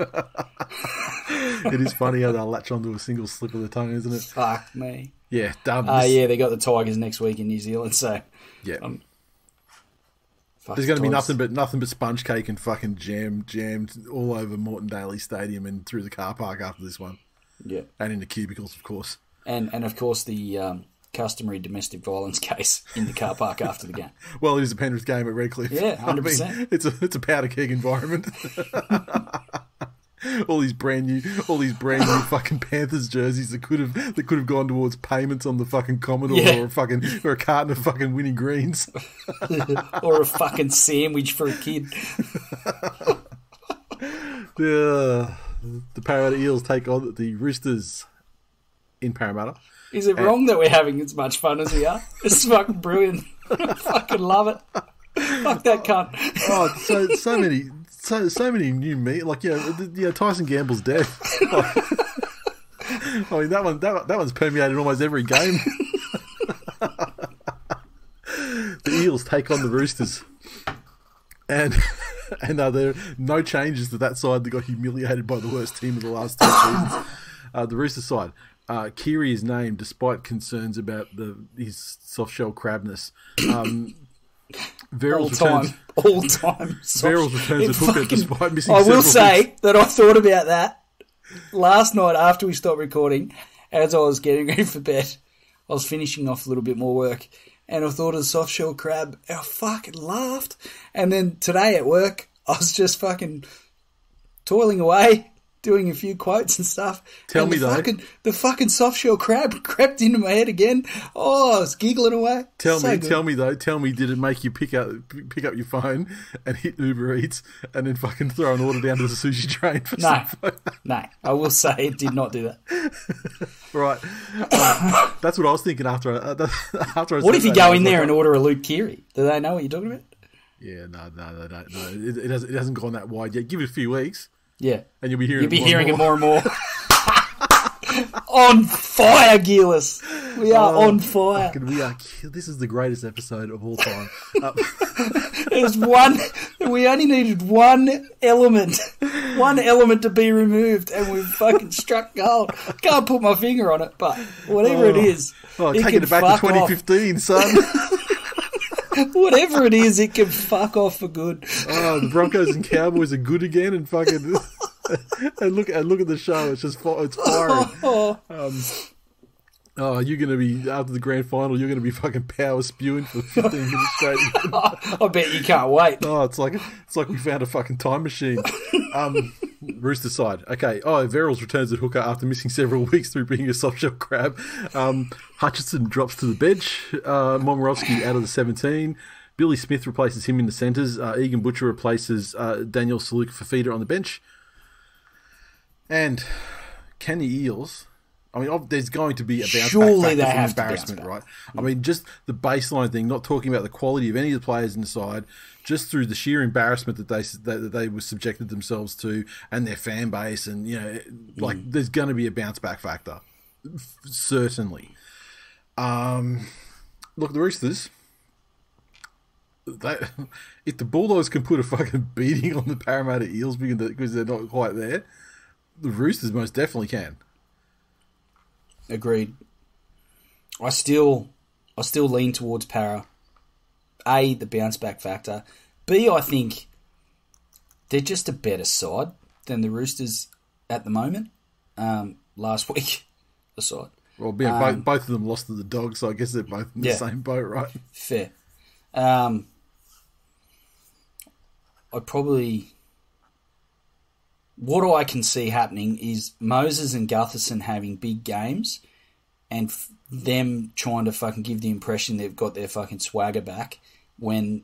It is funny how they'll latch onto a single slip of the tongue, isn't it? Fuck me. Yeah, dumb. Ah, yeah, they got the Tigers next week in New Zealand, so yeah. um, There's going to be nothing but nothing but sponge cake and fucking jam jammed all over Moreton Daily Stadium and through the car park after this one, Yeah, and in the cubicles, of course. and and of course the um, customary domestic violence case in the car park after the game. Well, it is a Penrith game at Redcliffe. Yeah, I mean, 100%. it's a it's a powder keg environment. all these brand new, all these brand new fucking Panthers jerseys that could have that could have gone towards payments on the fucking Commodore Yeah. or a fucking or a carton of fucking winning greens. or a fucking sandwich for a kid. the the Parramatta Eels take on the Roosters in Parramatta. Is it wrong that we're having as much fun as we are? It's fucking brilliant. I fucking love it. Fuck that cunt. Oh, so so many, so so many new meat. like you know Tyson Gamble's death. I mean that one that, that one's permeated almost every game. the Eels take on the Roosters, and and uh, there are no changes to that side that got humiliated by the worst team of the last two seasons. Uh, the Roosters side. Uh, Keary is named despite concerns about the his soft shell crabness. Um, All Verrills time. All time. Verrills returns at hooker fucking- despite missing I will say that I thought about that last night after we stopped recording, as I was getting ready for bed. I was finishing off a little bit more work, and I thought of the soft shell crab, and I fucking laughed. And then today at work, I was just fucking toiling away, doing a few quotes and stuff. Tell and me the though. fucking, the fucking soft shell crab crept into my head again. Oh, I was giggling away. Tell So me, good. tell me though. Tell me, did it make you pick up pick up your phone and hit Uber Eats and then fucking throw an order down to the sushi train? For No, no, I will say it did not do that. right. Um, that's what I was thinking after. I, uh, after I What if you go in like, there and order a Luke Keary? Do they know what you're talking about? Yeah, no, no, no, no. no. It, it, hasn't, it hasn't gone that wide yet. Give it a few weeks, Yeah. and you'll be hearing. You'll be more hearing and it more and more. on fire, Gearless. We are Oh, on fire. Fucking, we are. This is the greatest episode of all time. Uh, There's one. We only needed one element, one element to be removed, and we've fucking struck gold. Can't put my finger on it, but whatever it is, oh, it taking it back to fuck off. 2015, son. Whatever it is, it can fuck off for good. Oh, the Broncos and Cowboys are good again, and fucking and look and look at the show. It's just it's firing. Oh, um, Oh, you're gonna be after the grand final. You're gonna be fucking power spewing for 15 minutes straight. I bet you can't wait. Oh, it's like it's like we found a fucking time machine. Um, Rooster side. Okay. Oh, Verrills returns at hooker after missing several weeks through being a soft shell crab. Um, Hutchinson drops to the bench. Uh, Momorowski out of the 17. Billy Smith replaces him in the centres. Uh, Egan Butcher replaces uh, Daniel Suluka-Fifita on the bench. And can the Eels I mean, there's going to be a bounce Surely back factor from embarrassment, right? I mean, just the baseline thing, not talking about the quality of any of the players inside, just through the sheer embarrassment that they that, that they were subjected themselves to and their fan base, and you know, like Mm. there's going to be a bounce back factor, certainly. Um, look, the Roosters. They, if the Bulldogs can put a fucking beating on the Parramatta Eels because they're not quite there, the Roosters most definitely can. Agreed. I still, I still lean towards Para. A, the bounce back factor. B, I think they're just a better side than the Roosters at the moment. Um, last week, aside. Well, yeah, both, both of them lost to the Dogs, so I guess they're both in the Yeah. same boat, right? Fair. Um, I probably. What I can see happening is Moses and Gutherson having big games and f- them trying to fucking give the impression they've got their fucking swagger back when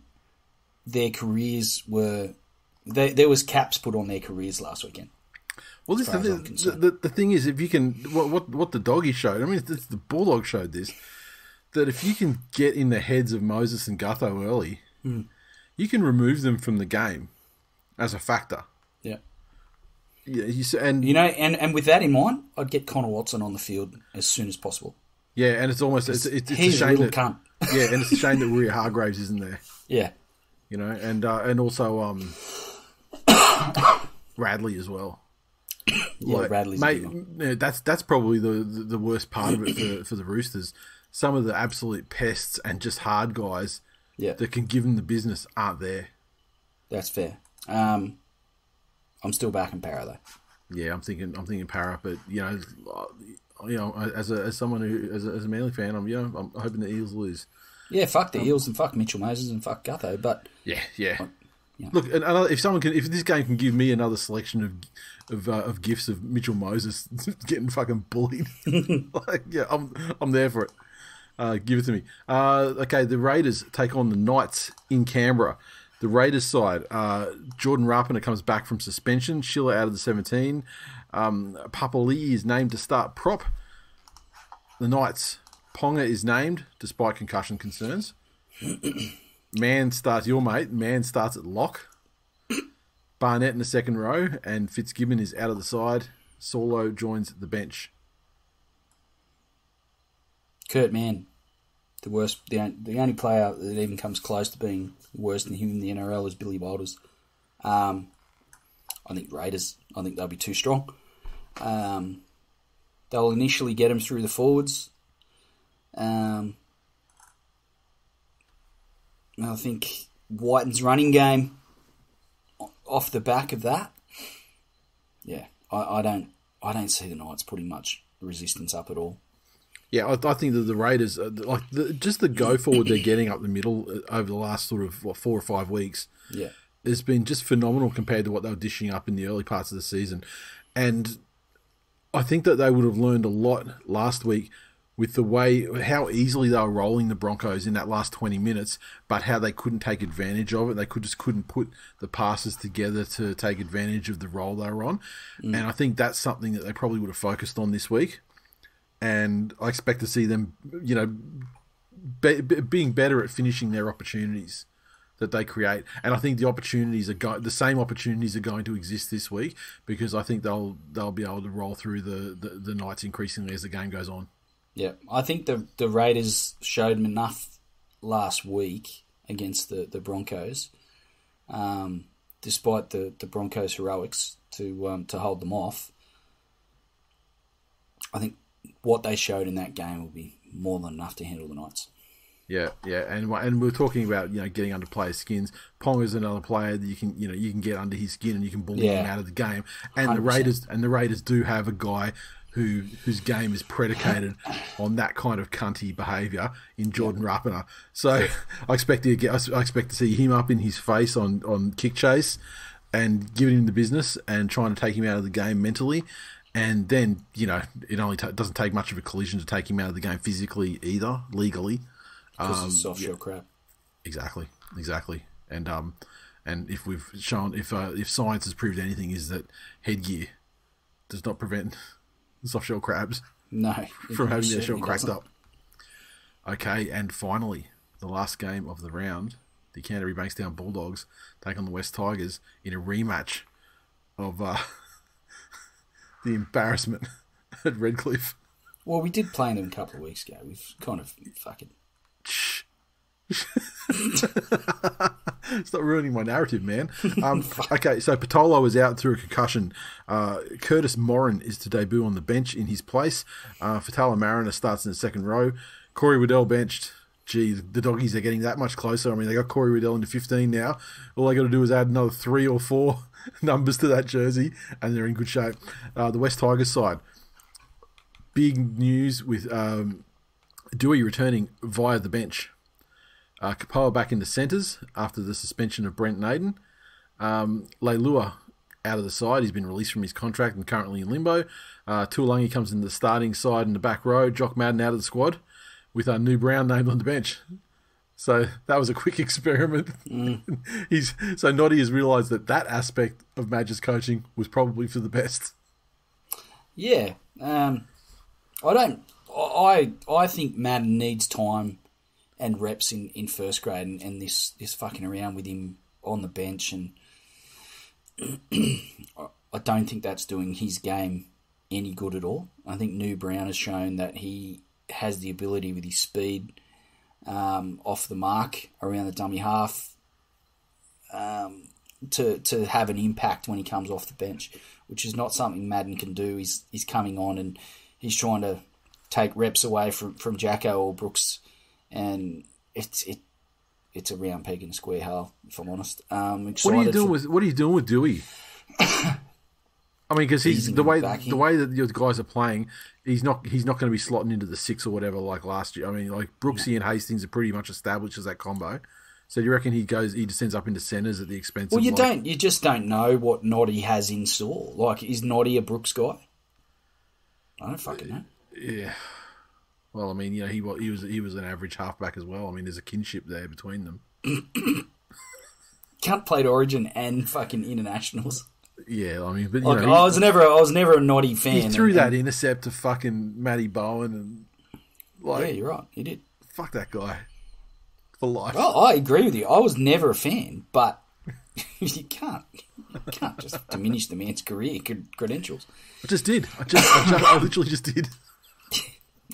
their careers were. There, there was caps put on their careers last weekend. Well, this, the, the, the, the thing is, if you can, what what, what the doggy showed, I mean, it's, the Bulldog showed this, that if you can get in the heads of Moses and Gutho early, Hmm. you can remove them from the game as a factor. Yeah. And You know, and, and with that in mind, I'd get Connor Watson on the field as soon as possible. yeah, and it's almost it's, it's, it's a a shame little that cunt. yeah, and it's a shame that Waerea-Hargreaves isn't there. Yeah. you know, and uh, and also um, Radley as well. Yeah, Radley's mate, that's that's probably the, the the worst part of it for, for the Roosters. Some of the absolute pests and just hard guys Yeah. that can give them the business aren't there. That's fair. Um, I'm still back in Para though. Yeah, I'm thinking I'm thinking para, but you know, uh, you know, as a as someone who as a, as a Manly fan, I'm you know I'm hoping the Eels lose. Yeah, fuck the Eels and fuck Mitchell Moses and fuck Gutho, but Yeah, yeah. yeah. Look, another, if someone can, if this game can give me another selection of of, uh, of gifts of Mitchell Moses getting fucking bullied, like yeah, I'm I'm there for it. Uh, give it to me. Uh, okay, the Raiders take on the Knights in Canberra. The Raiders side, uh, Jordan Rapana comes back from suspension. Schiller out of the 17. Um, Papalii is named to start prop. The Knights, Ponga is named despite concussion concerns. Mann starts your mate. Mann starts at lock. Barnett in the second row, and Fitzgibbon is out of the side. Solo joins the bench. Kurt Mann, the worst, the, the only player that even comes close to being worse than him in the NRL is Billy Wilders. Um, I think Raiders, I think they'll be too strong. Um, they'll initially get him through the forwards. Um, I think Wighton's running game off the back of that. Yeah, I, I don't, I don't see the Knights putting much resistance up at all. Yeah, I, I think that the Raiders, uh, like the, just the go forward they're getting up the middle uh, over the last sort of what, four or five weeks, Yeah. has been just phenomenal compared to what they were dishing up in the early parts of the season. And I think that they would have learned a lot last week with the way how easily they were rolling the Broncos in that last 20 minutes, but how they couldn't take advantage of it. They could just couldn't put the passes together to take advantage of the role they were on. And I think that's something that they probably would have focused on this week. And I expect to see them, you know, be, be- being better at finishing their opportunities that they create. And I think the opportunities are go- the same opportunities are going to exist this week because I think they'll they'll be able to roll through the, the, the increasingly as the game goes on. Yeah, I think the the Raiders showed them enough last week against the the Broncos, um, despite the, the Broncos' heroics to um, to hold them off. I think what they showed in that game will be more than enough to handle the Knights. Yeah, yeah, and and we're talking about you know getting under players' skins. Pong is another player that you can you know you can get under his skin and you can bully him out of the game. And the 100%. Raiders and the Raiders do have a guy who whose game is predicated on that kind of cunty behaviour in Jordan Rapana. So I expect to get I expect to see him up in his face on on kick chase and giving him the business and trying to take him out of the game mentally. And then you know it only ta doesn't take much of a collision to take him out of the game physically either legally. Because it's soft shell crap. Exactly, exactly. And um, and if we've shown if uh, if science has proved anything, is that headgear does not prevent soft shell crabs. No, from having their shell cracked doesn't. up. Okay, and finally, the last game of the round, the Canterbury Bankstown Bulldogs take on the West Tigers in a rematch of uh, the embarrassment at Redcliffe. Well, we did play them a couple of weeks ago. We've kind of fucking. Stop ruining my narrative, man. Um, okay, so Patolo was out through a concussion. Uh, Curtis Morin is to debut on the bench in his place. Uh, Faitala-Mariner starts in the second row. Corey Waddell benched. Gee, the doggies are getting that much closer. I mean, they got Corey Waddell into 15 now. All they got to do is add another three or four numbers to that jersey, and they're in good shape. Uh, the West Tigers side. Big news with um, Doueihi returning via the bench. Uh, Kapoa back in the centres after the suspension of Brent Naden. Um, Leilua out of the side. He's been released from his contract and currently in limbo. Uh, Tuolangi comes in the starting side in the back row. Jock Madden out of the squad with our New Brown named on the bench. So that was a quick experiment. He's so Noddy has realised that that aspect of Madge's coaching was probably for the best. Yeah, um, I don't. I I think Madden needs time and reps in, in first grade, and, and this this fucking around with him on the bench, and I don't think that's doing his game any good at all. I think New Brown has shown that he has the ability with his speed um, off the mark around the dummy half um, to to have an impact when he comes off the bench, which is not something Madden can do. He's he's coming on and he's trying to take reps away from, from Jacko or Brooks, and it's it it's a round peg in a square hole. If I'm honest, um, What are you doing for- with What are you doing with Doueihi? I mean, because he's the way the way that your guys are playing, he's not he's not going to be slotting into the six or whatever like last year. I mean, like Brooksy and Hastings are pretty much established as that combo. So do you reckon he goes he descends up into centres at the expense? Well, of you like, don't. You just don't know what Noddy has in store. Like, is Noddy a Brooks guy? I don't fucking know. Yeah. Well, I mean, you know, he wa- he was he was an average halfback as well. I mean, there's a kinship there between them. Can't played Origin and fucking internationals. Yeah, I mean, but you Like, know, I was never, I was never a Noddy fan. he, threw and- that and- intercept to fucking Matty Bowen and like Yeah, you're right. He did. fuck that guy for life. Well, I agree with you. I was never a fan, but you can't, you can't just diminish the man's career credentials. I just did. I just, I, just, I literally just did.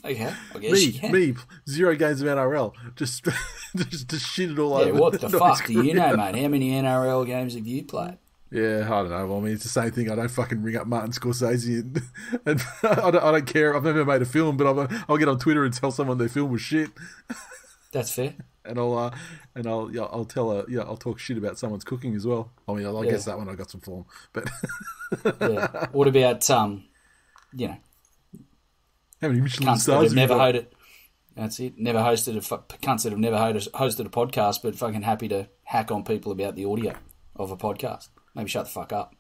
Oh, okay, I guess you Me, me, zero games of NRL. Just, just, just shit it all Yeah, over. what the fuck do you know, mate? How many NRL games have you played? Yeah, I don't know. Well, I mean, it's the same thing. I don't fucking ring up Martin Scorsese and, and I, don't, I don't care. I've never made a film, but I'll, I'll get on Twitter and tell someone their film was shit, That's fair. and I'll uh, and I'll yeah, I'll tell a yeah I'll talk shit about someone's cooking as well. I mean, I Yeah. guess that one I got some form, but Yeah. what about um, you know, how many Michelin cunts stars have never got? hosted. That's it. Never hosted a cunts that have never hosted a podcast, but fucking happy to hack on people about the audio of a podcast. Maybe shut the fuck up.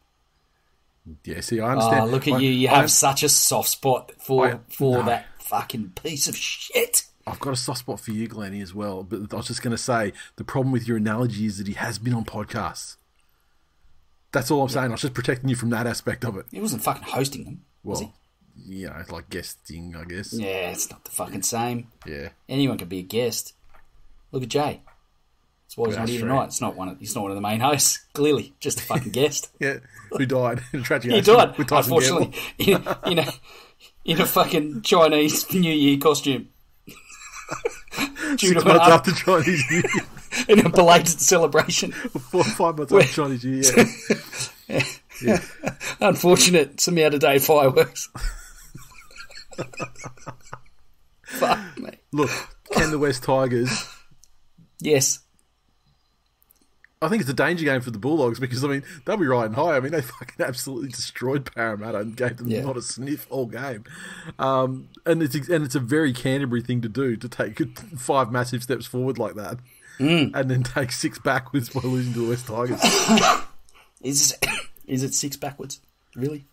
Yeah, see, I understand. Oh, look at I- you! You I- have such a soft spot for I- for no. that fucking piece of shit. I've got a soft spot for you, Glennie, as well. But I was just going to say the problem with your analogy is that he has been on podcasts. That's all I'm saying. I was just protecting you from that aspect of it. He wasn't fucking hosting them, was he? you know, like guesting, I guess. Yeah, it's not the fucking same. Yeah. Anyone can be a guest. Look at Jay. That's why he's not here tonight. It's not one. Of, he's not one of the main hosts. Clearly, just a fucking guest. Yeah. Who died in a tragic He died, with Tyson unfortunately, in, in a in a fucking Chinese New Year costume. Six months un- after Chinese New Year. in a belated celebration. Four, five months after Chinese New Year. Yeah. Unfortunate, some out of date fireworks. Fuck me. Look, can the West Tigers. Yes. I think it's a danger game for the Bulldogs because, I mean, they'll be riding high. I mean, they fucking absolutely destroyed Parramatta and gave them Yeah. not a sniff all game. Um, and it's and it's a very Canterbury thing to do to take five massive steps forward like that. Mm. And then take six backwards by losing to the West Tigers. Is is it six backwards? Really?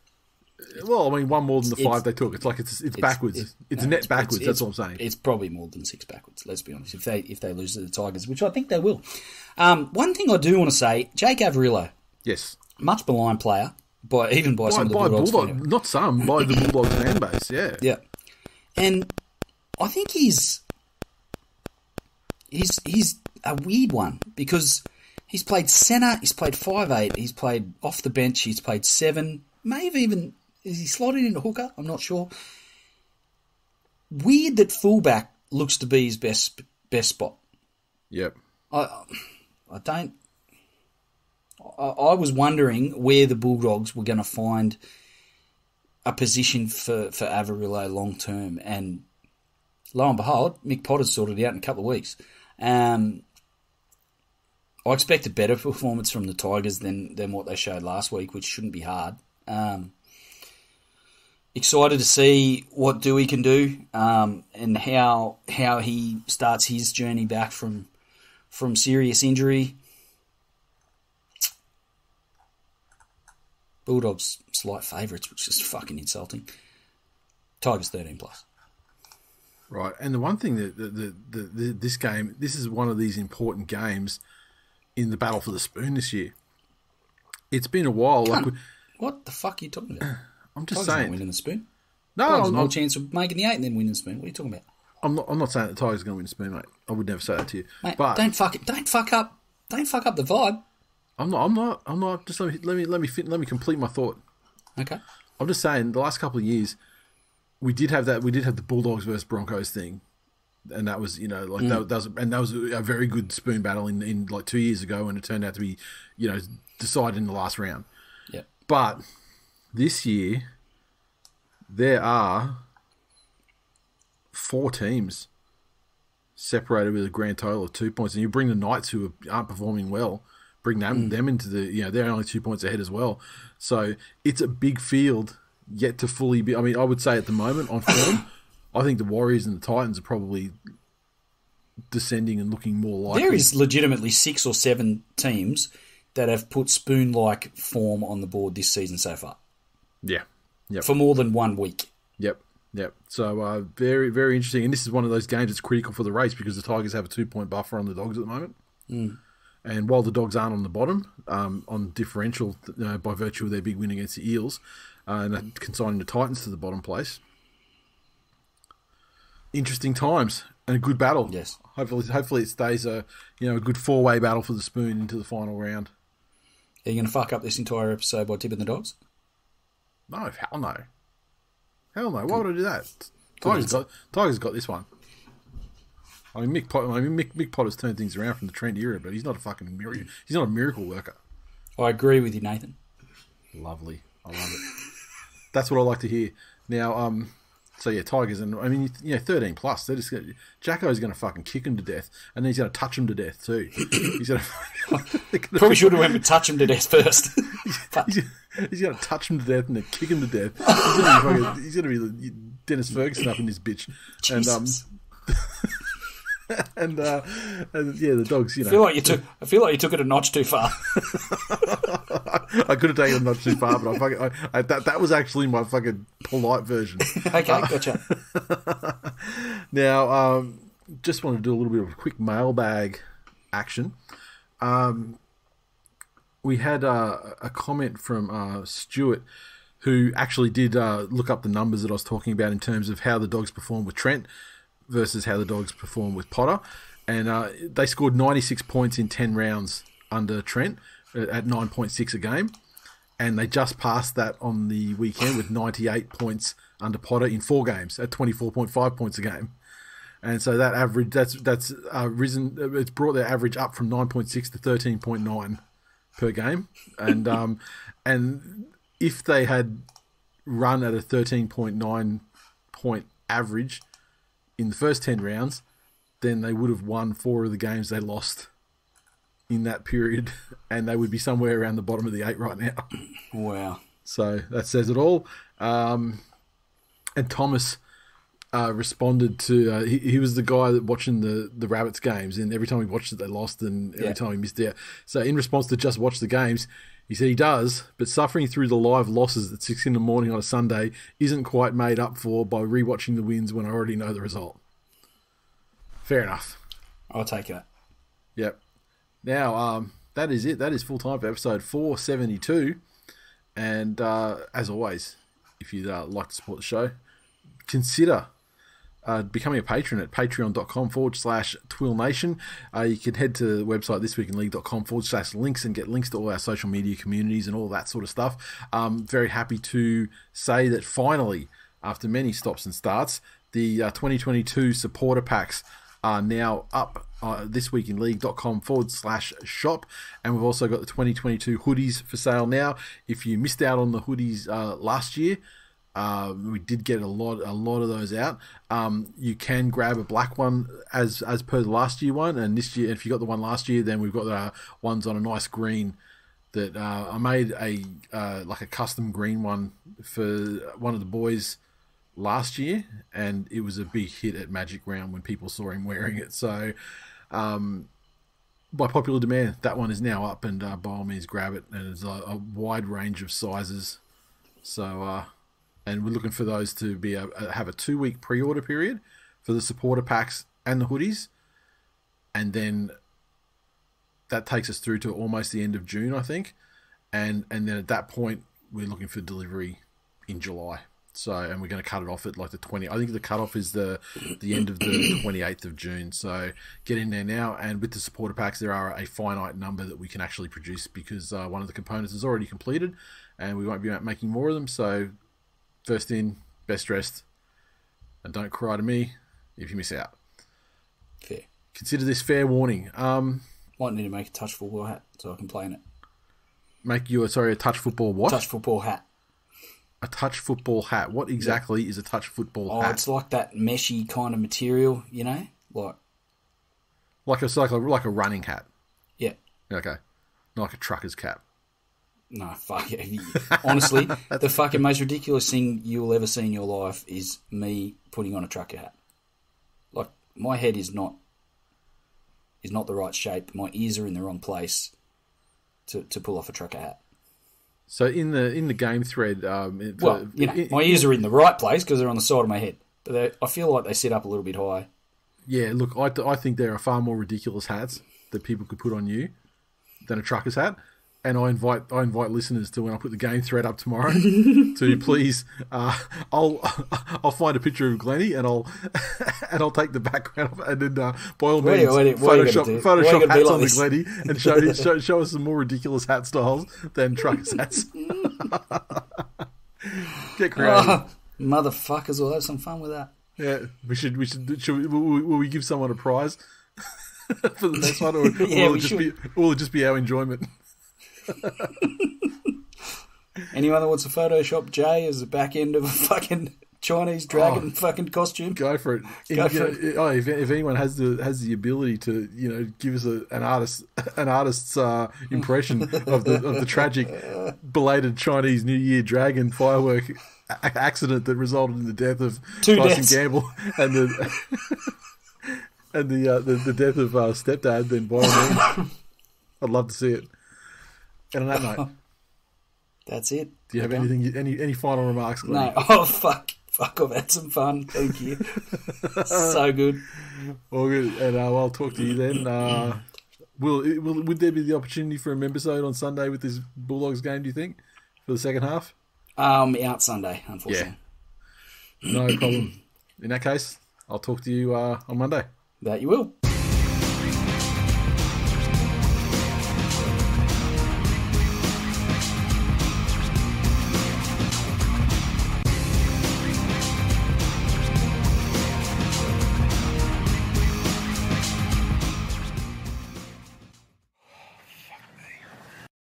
Well, I mean, one more than the It's- five they took. It's like it's it's, backwards. It's, no, a net backwards. it's- that's what I'm saying. It's probably more than six backwards. Let's be honest. If they if they lose to the Tigers, which I think they will. Um, one thing I do want to say, Jake Averillo, yes. much maligned player, by even by, By, some of the by Bulldogs. Bulldog, not some, by the Bulldogs fan base. Yeah. Yeah. and I think he's he's he's a weird one because he's played centre, he's played five eight, he's played off the bench, he's played seven, may have even is he slotted into hooker? I'm not sure. Weird that fullback looks to be his best best spot. Yep. I I don't. I, I was wondering where the Bulldogs were going to find a position for for Averillo long term, and lo and behold, Mick Potter's sorted it out in a couple of weeks. Um, I expect a better performance from the Tigers than than what they showed last week, which shouldn't be hard. Um, excited to see what Dewey can do um, and how how he starts his journey back from from serious injury. Bulldogs slight favourites, which is fucking insulting. Tigers thirteen plus. Right, and the one thing that the, the, the, the, this game, this is one of these important games in the battle for the spoon this year. It's been a while. Like, What the fuck are you talking about? I'm just Tigers saying. winning the spoon. No, Tigers I'm more chance of making the eight and then winning the spoon. What are you talking about? I'm not. I'm not saying the Tigers are going to win the spoon, mate. I would never say that to you. Mate, but don't fuck it. Don't fuck up. Don't fuck up the vibe. I'm not. I'm not. I'm not. Just let me let me let me fit, let me complete my thought. Okay. I'm just saying the last couple of years, we did have that. We did have the Bulldogs versus Broncos thing, and that was you know like mm. that, that was and that was a very good spoon battle in, in like two years ago, and it turned out to be you know decided in the last round. Yeah. But this year, there are four teams separated with a grand total of two points, and you bring the Knights who aren't performing well, bring them mm. them into the you know they're only two points ahead as well. So it's a big field yet to fully be. I mean, I would say at the moment on form, I think the Warriors and the Titans are probably descending and looking more likely. There is legitimately six or seven teams that have put spoon like form on the board this season so far yeah, yep. for more than one week. Yep. Yep. So uh, very, very interesting. And this is one of those games that's critical for the race because the Tigers have a two point buffer on the Dogs at the moment. And while the Dogs aren't on the bottom, um, on differential uh, by virtue of their big win against the Eels, uh, and consigning the Titans to the bottom place. Interesting times and a good battle. Yes. Hopefully, hopefully it stays a you know a good four way battle for the spoon into the final round. Are you going to fuck up this entire episode by tipping the dogs? No, hell no. Hell no. Why would I do that? Tigers got, Tigers got this one. I mean, Mick, Pot, I mean, Mick, Mick Potter's turned things around from the Trent era, but he's not a fucking miracle. He's not a miracle worker. I agree with you, Nathan. Lovely. I love it. That's what I like to hear. Now, um, so yeah, Tigers, and I mean, you know, 13 plus. They're just gonna, Jacko's going to fucking kick him to death, and then he's going to touch him to death too. he's going to. Probably should have went with touch him to death first. But He's, to touch him to death and then kick him to death. He's going to be, fucking, he's gonna be the- Dennis Ferguson up in this bitch. And um, and uh, and yeah, the dogs. You know, I feel like you took. I feel like you took it a notch too far. I could have taken it not too far, but I, fucking, I, I that that was actually my fucking polite version. okay, gotcha. Now, um, just want to do a little bit of a quick mailbag action. Um, we had uh, a comment from uh, Stuart, who actually did uh, look up the numbers that I was talking about in terms of how the dogs performed with Trent versus how the dogs performed with Potter. And uh, they scored 96 points in 10 rounds under Trent uh, at 9.6 a game. And they just passed that on the weekend with 98 points under Potter in four games at 24.5 points a game and so that average that's that's uh, risen. It's brought their average up from nine point six to thirteen point nine per game, and um, and if they had run at a thirteen point nine point average in the first ten rounds, then they would have won four of the games they lost in that period, and they would be somewhere around the bottom of the eight right now. Wow. So that says it all. Um, and Thomas uh, responded to uh, he, he was the guy that watching the the Rabbits games, and every time he watched it, they lost, and every Yeah. time he missed out. So in response to just watch the games, he said he does, but suffering through the live losses at six in the morning on a Sunday isn't quite made up for by rewatching the wins when I already know the result. Fair enough. I'll take that. Yep. Now, um, that is it. That is full time for episode 472. And uh, as always, if you'd uh, like to support the show, consider uh, becoming a patron at patreon.com forward slash TWiL Nation. Uh, you can head to the website thisweekinleague.com forward slash links and get links to all our social media communities and all that sort of stuff. Um, very happy to say that finally, after many stops and starts, the uh, 2022 supporter packs are now up uh, thisweekinleague.com forward slash shop. And we've also got the 2022 hoodies for sale now. If you missed out on the hoodies uh, last year, uh, we did get a lot, a lot of those out. Um, you can grab a black one as as per the last year one, and this year, if you got the one last year, then we've got the ones on a nice green. That uh, I made a uh, like a custom green one for one of the boys last year, and it was a big hit at Magic Round when people saw him wearing it. So, um, by popular demand, that one is now up, and uh, by all means, grab it. And it's a, a wide range of sizes. So, uh, and we're looking for those to be a, have a two week pre order period for the supporter packs and the hoodies, and then that takes us through to almost the end of June, I think, and and then at that point we're looking for delivery in July. So, and we're going to cut it off at like the 20. I think the cutoff is the the end of the 28th of June. So, get in there now. And with the supporter packs, there are a finite number that we can actually produce because uh, one of the components is already completed, and we won't be making more of them. So, first in, best dressed, and don't cry to me if you miss out. Fair. Consider this fair warning. Um, Might need to make a touch football hat so I can play in it. Make you a sorry a touch football what? Touch football hat. A touch football hat. What exactly yeah. is a touch football oh, hat? it's like that meshy kind of material, you know, like like a like a like a running hat. Yeah. Okay. Not like a trucker's cap. No, fuck it. Honestly, the fucking most ridiculous thing you'll ever see in your life is me putting on a trucker hat. Like my head is not is not the right shape. My ears are in the wrong place to, to pull off a trucker hat. So in the in the game thread, um, it, well, you know, it, my ears are in the right place because they're on the side of my head, but I feel like they sit up a little bit high. Yeah, look, I, I think there are far more ridiculous hats that people could put on you than a trucker's hat and I invite I invite listeners to when I put the game thread up tomorrow to please uh, I'll I'll find a picture of Glenny and I'll and I'll take the background and then uh, by all means Photoshop Photoshop hats like on the Glenny and show, show show us some more ridiculous hat styles than truckers hats. Get creative, oh, motherfuckers! We'll have some fun with that. Yeah, we should we should, should we, will, we, will we give someone a prize for the next one, or, yeah, will it just should. be will it just be our enjoyment? Anyone that wants to Photoshop Jay as the back end of a fucking Chinese dragon oh, fucking costume, go for it. Go for it. Oh, if, if anyone has the has the ability to you know give us a, an artist an artist's uh, impression of the of the tragic belated Chinese New Year dragon firework accident that resulted in the death of Two Tyson deaths. Gamble and the and the, uh, the the death of uh, stepdad, then by all means, I'd love to see it. And on that note, that's it. Do you have anything? Any any final remarks? Glen? No. Oh fuck, fuck! I've had some fun. Thank you. so good. All good. And uh, I'll talk to you then. Uh, will will would there be the opportunity for a members on Sunday with this Bulldogs game? Do you think for the second half? Um, out Sunday, unfortunately. Yeah. No problem. In that case, I'll talk to you uh, on Monday. That you will.